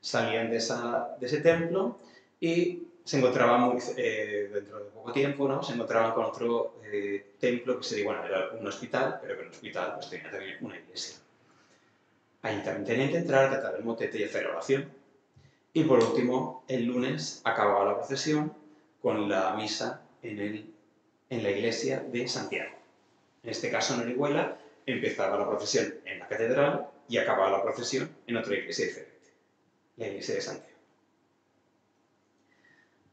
Salían de, esa, de ese templo y se encontraban eh, dentro de poco tiempo, ¿no? Se encontraban con otro eh, templo que sería, bueno, era un hospital, pero que el hospital pues, tenía también una iglesia. Ahí también tenían que entrar, cantar el motete y hacer oración. Y por último, el lunes acababa la procesión con la misa en, el, en la iglesia de Santiago. En este caso, en Orihuela, empezaba la procesión en la catedral y acababa la procesión en otra iglesia diferente, la iglesia de Santiago.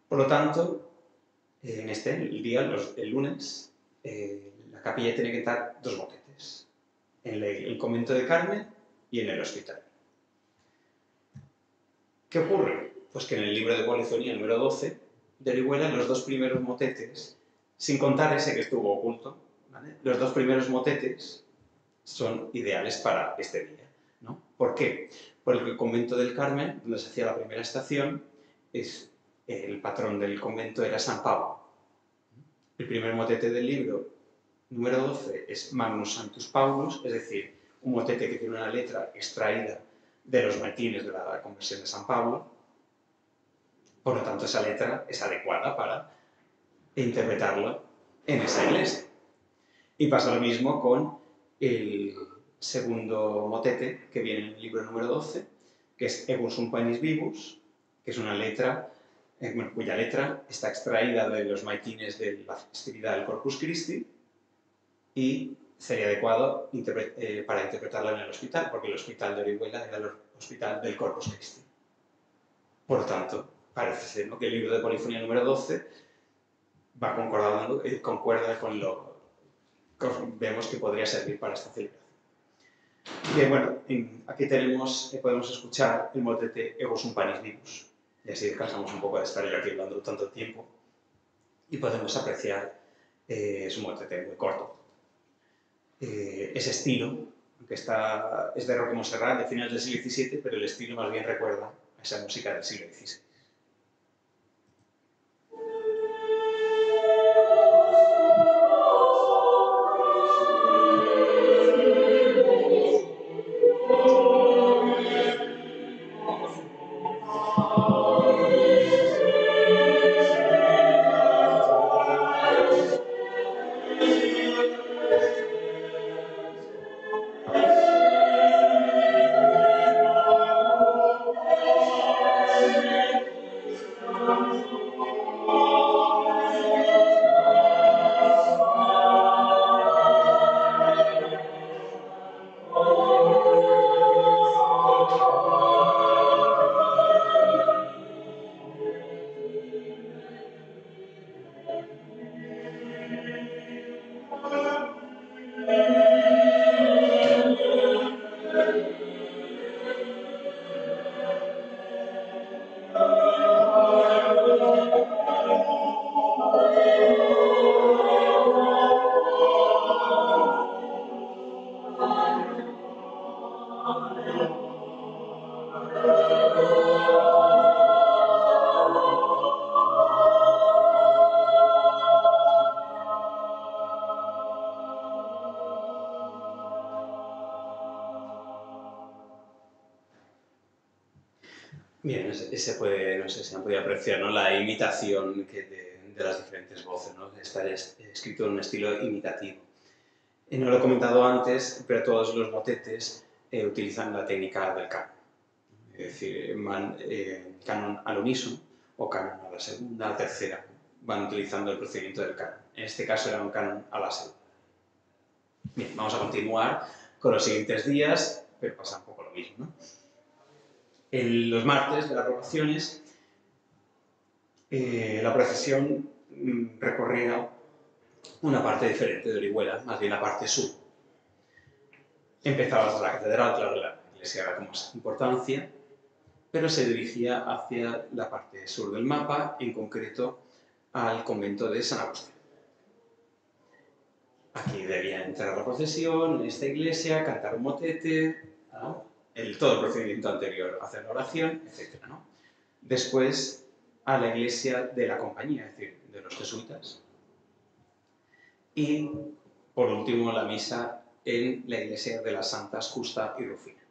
Por lo tanto, en este, día, el lunes, eh, la capilla tiene que estar dos motetes, en el convento de Carmen y en el hospital. ¿Qué ocurre? Pues que en el libro de polifonía número 12 de Orihuela, los dos primeros motetes, sin contar ese que estuvo oculto, los dos primeros motetes son ideales para este día. ¿Por qué? Porque el convento del Carmen, donde se hacía la primera estación, es, el patrón del convento era San Pablo. El primer motete del libro, número 12, es Magnus Santus Paulus, es decir, un motete que tiene una letra extraída de los matines de la conversión de San Pablo. Por lo tanto, esa letra es adecuada para interpretarlo en esa iglesia. Y pasa lo mismo con el segundo motete que viene en el libro número 12, que es Egus un panis vivus, que es una letra eh, cuya letra está extraída de los maitines de la festividad del Corpus Christi y sería adecuado eh, para interpretarla en el hospital, porque el hospital de Orihuela era el hospital del Corpus Christi. Por tanto, parece ser que el libro de polifonía número 12 va concordando, eh, concuerda con lo vemos que podría servir para esta celebración. Bien, bueno, aquí tenemos, eh, podemos escuchar el motete Ego sum panis vivus. Y así descansamos un poco de estar aquí hablando tanto tiempo. Y podemos apreciar, eh, es un motete muy corto. Eh, ese estilo, que está, es de Roque Monserrat, de finales del siglo XVII, pero el estilo más bien recuerda a esa música del siglo XVI. Escrito en un estilo imitativo. Eh, no lo he comentado antes, pero todos los motetes eh, utilizan la técnica del canon. Es decir, eh, canon al unísono o canon a la segunda, a la tercera. Van utilizando el procedimiento del canon. En este caso era un canon a la segunda. Bien, vamos a continuar con los siguientes días, pero pasa un poco lo mismo. ¿no? los martes de las rotaciones, eh, la procesión mm, recorría una parte diferente de Orihuela, más bien la parte sur. Empezaba desde la catedral, claro, la iglesia era más importancia, pero se dirigía hacia la parte sur del mapa, en concreto al convento de San Agustín. aquí debía entrar la procesión, en esta iglesia, cantar un motete, el, todo el procedimiento anterior, hacer la oración, etc. Después a la iglesia de la compañía, es decir, de los jesuitas. Y por último la misa en la iglesia de las Santas Justa y Rufina.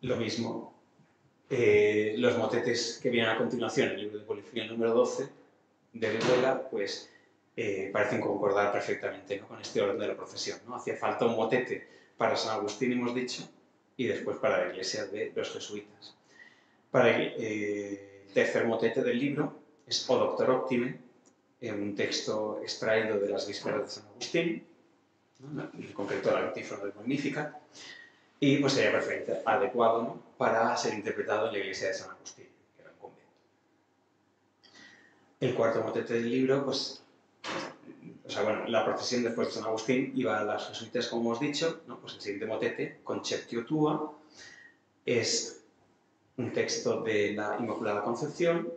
Lo mismo, eh, los motetes que vienen a continuación, en el libro de polifonía número 12 de Venezuela, pues eh, parecen concordar perfectamente con este orden de la procesión. ¿no? Hacía falta un motete para San Agustín, hemos dicho, y después para la iglesia de los jesuitas. Para el eh, tercer motete del libro es O Doctor Optime, un texto extraído de las vísperas de San Agustín, en concreto la antífona del Magnificat, y pues sería perfecto, adecuado para ser interpretado en la iglesia de San Agustín, que era un convento. El cuarto motete del libro, pues, o sea, bueno, la procesión después de San Agustín iba a las jesuitas, como hemos dicho, ¿no? pues el siguiente motete, Conceptio Tua, es un texto de la Inmaculada Concepción,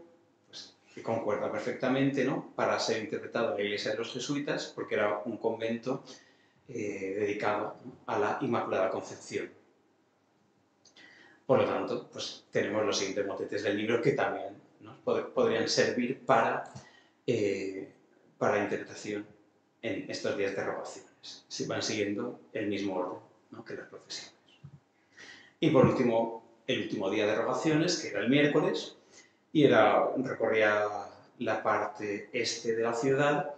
que concuerda perfectamente ¿no? para ser interpretado en la iglesia de los jesuitas, porque era un convento eh, dedicado a la Inmaculada Concepción. Por lo tanto, pues tenemos los siguientes motetes del libro que también podrían servir para, eh, para la interpretación en estos días de rogaciones, si van siguiendo el mismo orden que las procesiones. Y por último, el último día de rogaciones, que era el miércoles, y era, recorría la parte este de la ciudad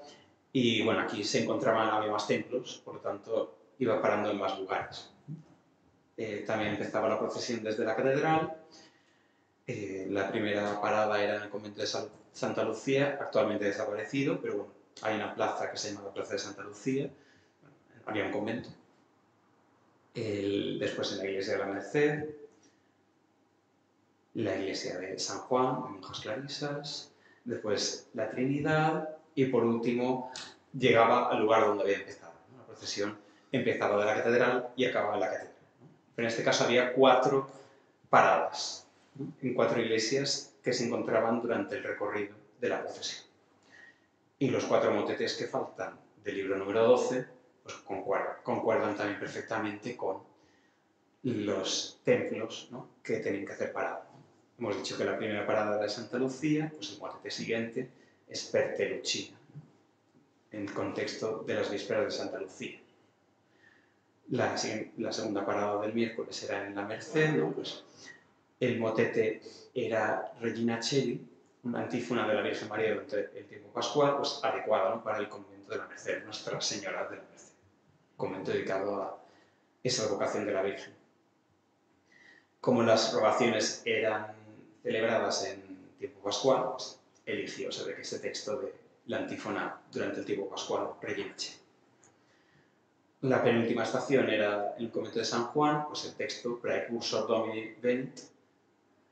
y bueno, aquí se encontraban, había más templos, por lo tanto iba parando en más lugares. Eh, también empezaba la procesión desde la catedral. Eh, la primera parada era en el convento de Santa Lucía, actualmente desaparecido, pero bueno, hay una plaza que se llama la Plaza de Santa Lucía, había un convento. después en la iglesia de la Merced, la iglesia de San Juan, de monjas clarisas, después la Trinidad, y por último llegaba al lugar donde había empezado. La procesión empezaba de la catedral y acababa en la catedral. Pero en este caso había cuatro paradas en cuatro iglesias que se encontraban durante el recorrido de la procesión. Y los cuatro motetes que faltan del libro número 12 pues concuerdan, concuerdan también perfectamente con los templos que tenían que hacer parada. Hemos dicho que la primera parada era Santa Lucía, pues el motete siguiente es Pertelucina, en contexto de las vísperas de Santa Lucía. La, segunda parada del miércoles era en la Merced, ¿no? pues el motete era Regina Cheli, una antífona de la Virgen María durante el tiempo pascual, pues adecuada para el convento de la Merced, Nuestra Señora de la Merced, convento dedicado a esa vocación de la Virgen. Como las rogaciones eran celebradas en tiempo pascual, pues eligió, que ese texto de la antífona durante el tiempo pascual rellenache. La penúltima estación era el convento de San Juan, pues el texto Praecursor Domini Vent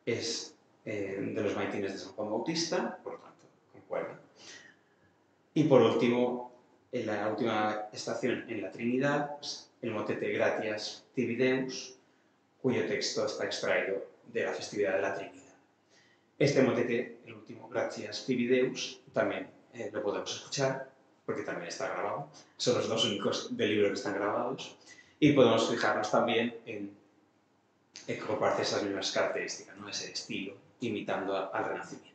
es eh, de los maitines de San Juan Bautista, por lo tanto, concuerda. Y por último, en la última estación en la Trinidad, pues, el motete Gratias Tibideus, cuyo texto está extraído de la festividad de la Trinidad. Este motete, el último, Gracias Tibideus, también eh, lo podemos escuchar, porque también está grabado. Son los dos únicos del libro que están grabados. Y podemos fijarnos también en, en que comparte esas mismas características, ¿no? ese estilo, imitando al Renacimiento.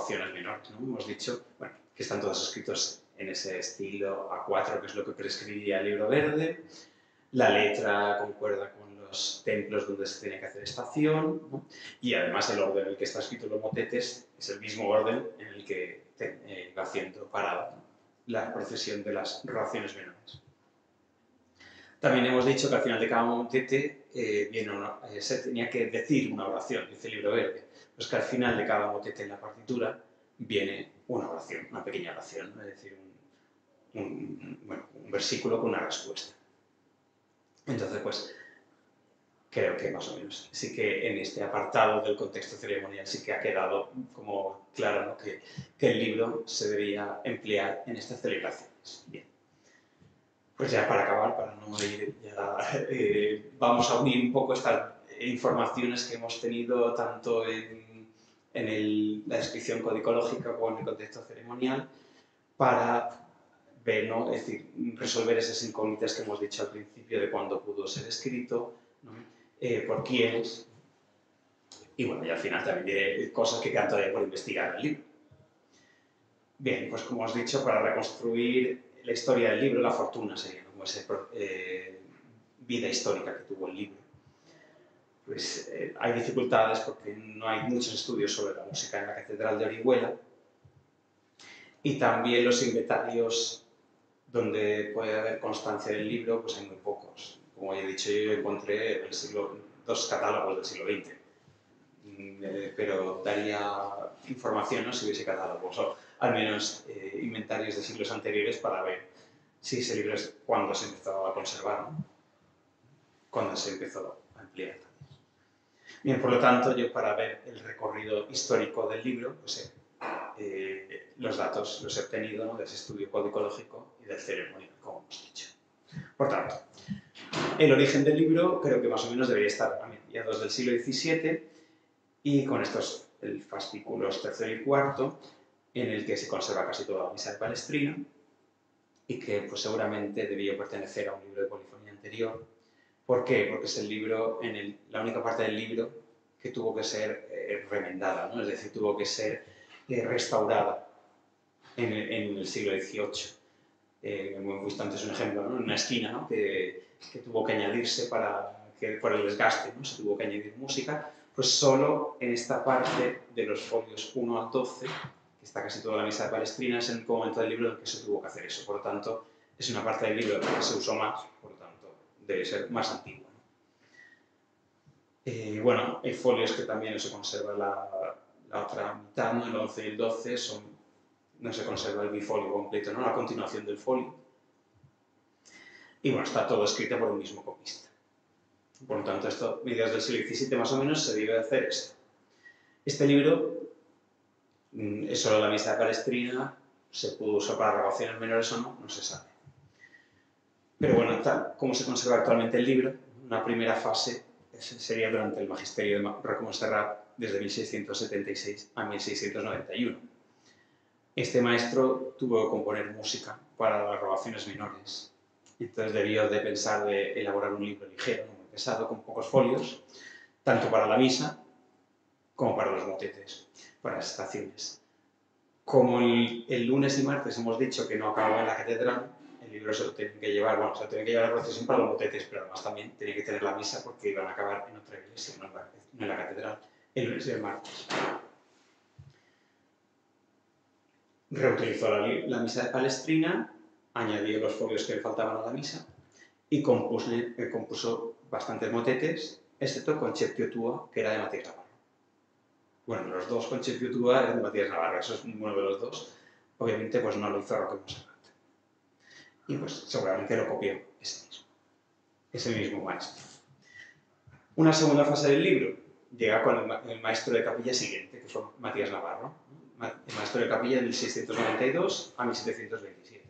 Las rogaciones menores. ¿no? Hemos dicho bueno, que están todos escritos en ese estilo A4, que es lo que prescribía el libro verde. La letra concuerda con templos donde se tiene que hacer estación, y además el orden en el que está escrito los motetes es el mismo orden en el que eh, va haciendo parada la procesión de las relaciones menores. También hemos dicho que al final de cada motete eh, viene eh, se tenía que decir una oración, dice el libro verde. Pues que al final de cada motete en la partitura viene una oración, una pequeña oración, es decir, un, un versículo con una respuesta. Entonces, pues, creo que más o menos. Sí que en este apartado del contexto ceremonial sí que ha quedado como claro que, que, el libro se debía emplear en estas celebraciones. Bien. Pues ya para acabar, para no ir, ya, eh, vamos a unir un poco estas informaciones que hemos tenido tanto en, en el, la descripción codicológica como en el contexto ceremonial para ver, ¿no? es decir, resolver esas incógnitas que hemos dicho al principio de cuándo pudo ser escrito, ¿no? eh, por quiénes. Y bueno, y al final también diré cosas que quedan todavía por investigar en el libro. Bien, pues como os he dicho, para reconstruir la historia del libro, la fortuna sería como esa eh, vida histórica que tuvo el libro. Pues eh, hay dificultades porque no hay muchos estudios sobre la música en la Catedral de Orihuela y también los inventarios donde puede haber constancia del libro, pues hay muy pocos como ya he dicho, yo encontré el siglo, dos catálogos del siglo XX, mm, eh, pero daría información ¿no? si hubiese catálogos, o al menos eh, inventarios de siglos anteriores para ver si ese libro es cuándo se empezó a conservar, ¿no? cuándo se empezó a emplear. Bien, por lo tanto, yo para ver el recorrido histórico del libro, pues, eh, los datos los he obtenido de ese estudio codicológico y del ceremonial, como hemos dicho. Por tanto, el origen del libro creo que más o menos debería estar a mediados del siglo XVII y con estos el fascículos tercero y cuarto en el que se conserva casi toda la misa de Palestrina y que pues, seguramente debía pertenecer a un libro de polifonía anterior. ¿Por qué? Porque es el libro, en la única parte del libro que tuvo que ser eh, remendada, ¿no? es decir, tuvo que ser eh, restaurada en el, siglo XVIII. Eh, hemos visto antes un ejemplo, ¿no? en una esquina, ¿no? que que tuvo que añadirse para que por el desgaste, ¿no? se tuvo que añadir música, pues solo en esta parte de los folios 1 al 12, que está casi toda la misa de Palestrina, es el momento del libro en que se tuvo que hacer eso. Por lo tanto, es una parte del libro que se usó más, por lo tanto, debe ser más antigua. Eh, bueno, hay folios que también no se conserva la, la otra mitad, ¿no? el 11 y el 12, son, no se conserva el bifolio completo, ¿no? la continuación del folio. Y bueno, está todo escrito por un mismo copista. Por lo tanto, esto, mediados del siglo XVII más o menos, se debe hacer esto. Este libro es solo la misa de Palestrina, se pudo usar para grabaciones menores o no, no se sabe. Pero bueno, tal como se conserva actualmente el libro, una primera fase sería durante el magisterio de Rocco Serrat desde 1676 a 1691. Este maestro tuvo que componer música para las grabaciones menores entonces debió de pensar de elaborar un libro ligero, muy pesado, con pocos folios, tanto para la misa como para los motetes, para las estaciones. Como el, lunes y martes hemos dicho que no acababa en la catedral, el libro se lo tienen que llevar, bueno, se lo tienen que llevar a la procesión para los motetes, pero además también tenía que tener la misa porque iban a acabar en otra iglesia, no en la, catedral, el lunes y el martes. Reutilizó la, la misa de Palestrina añadió los folios que le faltaban a la misa y compuso, eh, compuso bastantes motetes, excepto con Tua, que era de Mateo bueno, los dos con Chip Tua eran de Matías Navarro, eso es uno de los dos. Obviamente, pues no lo hizo Roque Monserrat. Y pues seguramente lo copió ese mismo, ese mismo maestro. Una segunda fase del libro llega con el, maestro de capilla siguiente, que fue Matías Navarro, el maestro de capilla del 1692 a 1727.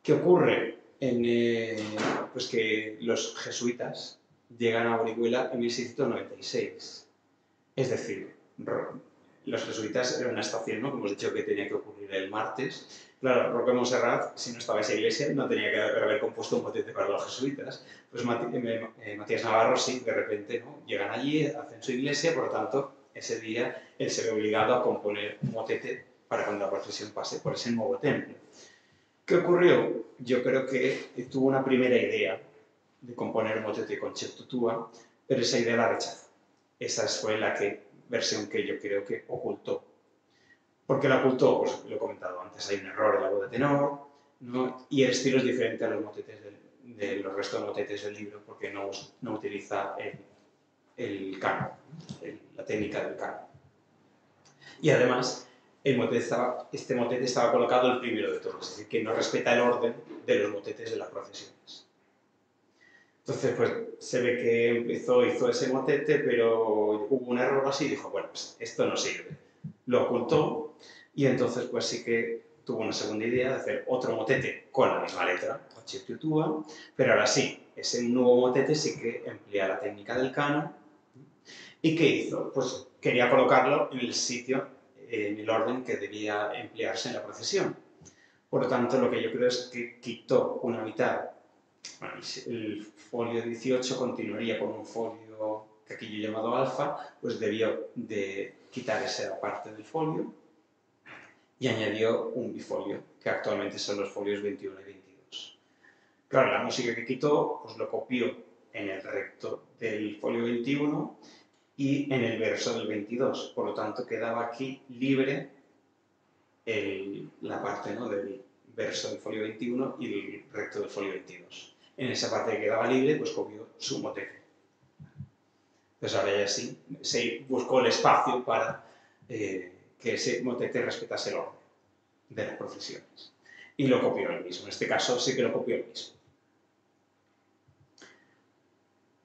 ¿Qué ocurre? En, eh, pues que los jesuitas llegan a Orihuela en 1696. Es decir, los jesuitas eran una estación, ¿no? Como hemos dicho que tenía que ocurrir el martes. Claro, Roque Monserrat, si no estaba esa iglesia, no tenía que haber compuesto un motete para los jesuitas. Pues eh, eh, Matías Navarro sí, de repente, ¿no? Llegan allí, hacen su iglesia, por lo tanto, ese día él se ve obligado a componer un motete para cuando la procesión pase por ese nuevo templo. ¿Qué ocurrió? Yo creo que tuvo una primera idea de componer un motete con Tua, pero esa idea la rechazó. Esa fue la que, versión que yo creo que ocultó. ¿Por qué la ocultó? Pues lo he comentado antes, hay un error en la voz de tenor, ¿no? y el estilo es diferente a los motetes de los restos de motetes del libro, porque no, no utiliza el, el canon, la técnica del canon. Y además, el motete estaba, este motete estaba colocado el primero de todos, es decir, que no respeta el orden de los motetes de las procesiones. Entonces, pues se ve que empezó, hizo ese motete, pero hubo un error así y dijo, bueno, pues esto no sirve. Lo ocultó y entonces pues sí que tuvo una segunda idea de hacer otro motete con la misma letra, Tua, pero ahora sí, ese nuevo motete sí que emplea la técnica del canon. ¿Y qué hizo? Pues quería colocarlo en el sitio, en el orden que debía emplearse en la procesión. Por lo tanto, lo que yo creo es que quitó una mitad. Bueno, el folio 18 continuaría con un folio que aquí yo he llamado alfa, pues debió de quitar esa parte del folio y añadió un bifolio, que actualmente son los folios 21 y 22. Claro, la música que quitó, pues lo copió en el recto del folio 21 y en el verso del 22. Por lo tanto, quedaba aquí libre la parte ¿no? del verso del folio 21 y el recto del folio 22. En esa parte que quedaba libre, pues copió su motete. Pues ahora ya sí, se buscó el espacio para eh, que ese motete respetase el orden de las profesiones. Y lo copió él mismo. En este caso sí que lo copió él mismo.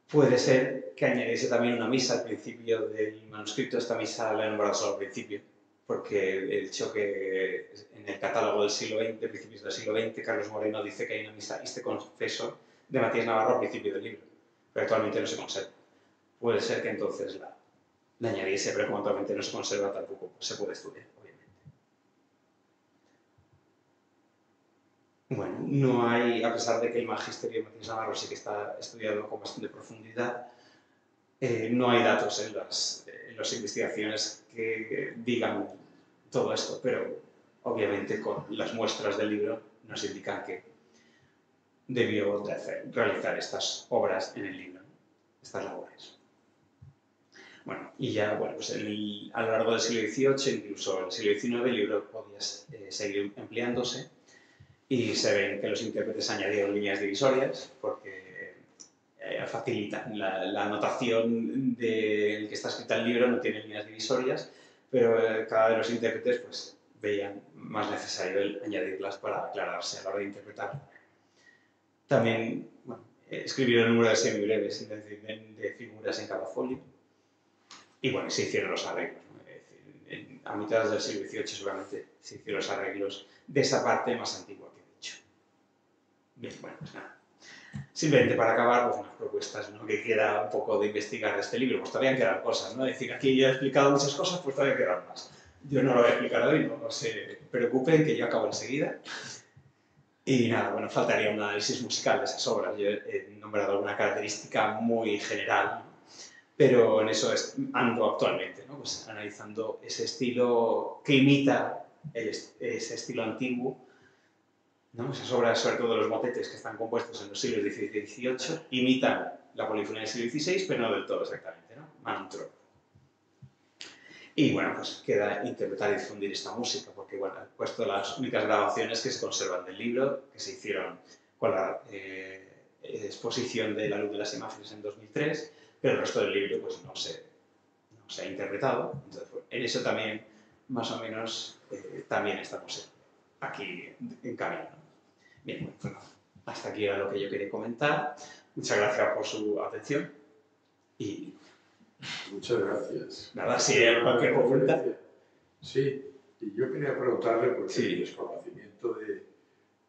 Puede ser que añadiese también una misa al principio del manuscrito. Esta misa la he nombrado solo al principio, porque el hecho que en el catálogo del siglo XX, principios del siglo XX, Carlos Moreno dice que hay una misa este confeso de Matías Navarro al principio del libro, pero actualmente no se conserva. Puede ser que entonces la, la añadiese, pero como actualmente no se conserva tampoco se puede estudiar, obviamente. Bueno, no hay, a pesar de que el magisterio de Matías Navarro sí que está estudiado con bastante profundidad, eh, no hay datos en las, en las investigaciones que digan todo esto, pero obviamente con las muestras del libro nos indican que debió realizar estas obras en el libro, estas labores. Bueno, y ya, bueno, pues a lo largo del siglo XVIII, incluso el siglo XIX, el libro podía eh, seguir empleándose y se ven que los intérpretes añadieron líneas divisorias porque eh, facilitan la, anotación del que está escrita el libro, no tiene líneas divisorias, pero eh, cada de los intérpretes pues, veían más necesario añadirlas para aclararse a la hora de interpretar. También bueno, escribieron un número de semibreves de figuras en cada folio y bueno, se hicieron los arreglos. a mitad del siglo XVIII seguramente se hicieron los arreglos de esa parte más antigua que he dicho. Bien, bueno, pues nada. Simplemente para acabar, pues unas propuestas ¿no? que queda un poco de investigar de este libro. Pues todavía quedan cosas, ¿no? Es decir, aquí yo he explicado muchas cosas, pues todavía quedan más. Yo no lo voy a explicar hoy, no, se preocupen que yo acabo enseguida. Y nada, bueno, faltaría un análisis musical de esas obras. Yo he nombrado alguna característica muy general, pero en eso ando actualmente, ¿no? pues analizando ese estilo que imita ese estilo antiguo, ¿no? esas obras, sobre todo los motetes que están compuestos en los siglos XVI y XVIII, imitan la polifonía del siglo XVI, pero no del todo exactamente, ¿no? Mantro. Y bueno, pues queda interpretar y difundir esta música, porque bueno, he puesto las únicas grabaciones que se conservan del libro, que se hicieron con la eh, exposición de La luz de las imágenes en 2003, pero el resto del libro pues no se, se ha interpretado. Entonces, pues, en eso también, más o menos, eh, también estamos aquí en camino. Bien, bueno, hasta aquí era lo que yo quería comentar. Muchas gracias por su atención y... Muchas gracias. Nada, si hay cualquier pregunta. Sí, y yo quería preguntarle, porque mi desconocimiento de,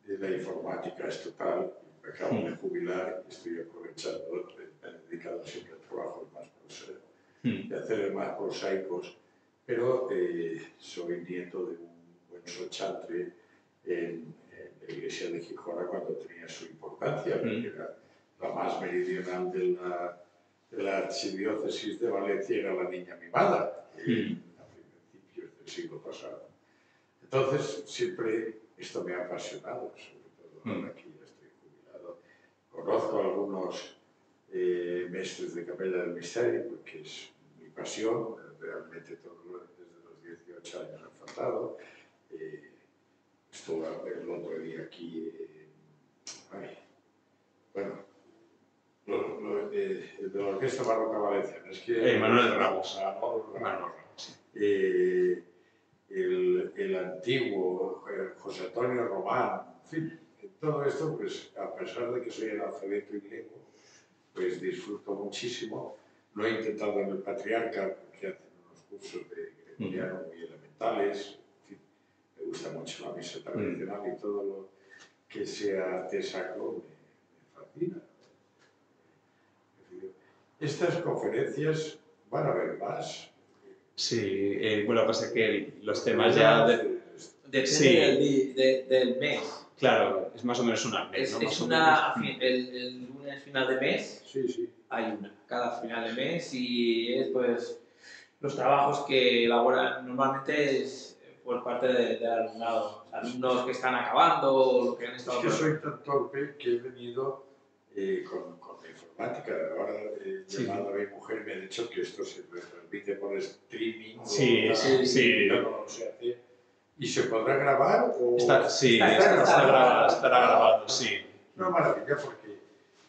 de, la informática es total, me acabo de mm. jubilar y estoy aprovechando, me he dedicado siempre a trabajos más prosaicos, mm. de hacer más prosaicos, pero eh, soy nieto de un buen sochantre en, la iglesia de Gijona cuando tenía su importancia, porque mm. era la más meridional de la, de la archidiócesis de Valencia, era la niña mimada siglo pasado. Entonces, siempre esto me ha apasionado, sobre todo ahora mm. que ya estoy jubilado. Conozco a algunos eh, maestros de capella del misterio, porque es mi pasión, realmente todo, desde los 18 años han faltado. Eh, estuve el otro día aquí, eh, bueno, lo, lo, de, de la Orquesta Barroca Valenciana. Es que, eh, Manuel Ramos. Manuel Ramos. Eh, el, el antiguo eh, José Antonio Román, en fin, todo esto, pues a pesar de que soy analfabeto y lengua, pues disfruto muchísimo. Lo he intentado en el Patriarca, porque hacen unos cursos de gregoriano muy elementales. Me gusta mucho la misa tradicional y todo lo que sea arte sacro me, me fascina. Estas conferencias van a haber más, Sí, eh, bueno, pasa que los temas ya... De, Depende del, del, mes. Claro, es más o menos una mes, es, Es una, el, el, lunes final de mes sí, sí. hay una, cada final de mes y es pues los trabajos que elaboran normalmente es por parte del de alumnado, alumnos que están acabando o lo que han estado... Es que soy tan torpe que he venido eh, con, con, la informática. Ahora he sí. llamado a mi mujer y me ha dicho que esto se transmite por streaming. Sí, o sí, sí. No, no, se hace. ¿Y se podrá grabar? O... Está, sí, está, está, está grabado, estará grabado, sí. Una maravilla porque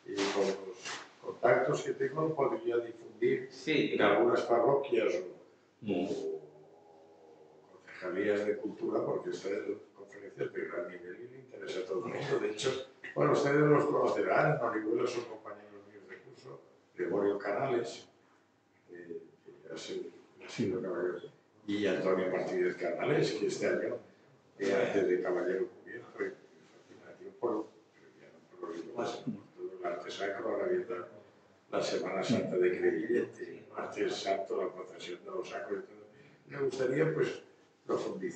eh, con los contactos que tengo podría difundir sí. en algunas parroquias o, mm. o de cultura porque esta conferencias de gran nivel interesa todo el mundo. De hecho, bueno, ustedes los conocerán, en Orihuela son compañeros míos de curso, Gregorio Canales, eh, que ha sido, caballero, y Antonio Martínez Canales, que este año, eh, antes de caballero cubierto, y fascinación por, por los idiomas, todo el arte sacro, ahora viene la Semana Santa de Crevillente, martes santo, la procesión de los sacros y todo. Me gustaría, pues, go from this.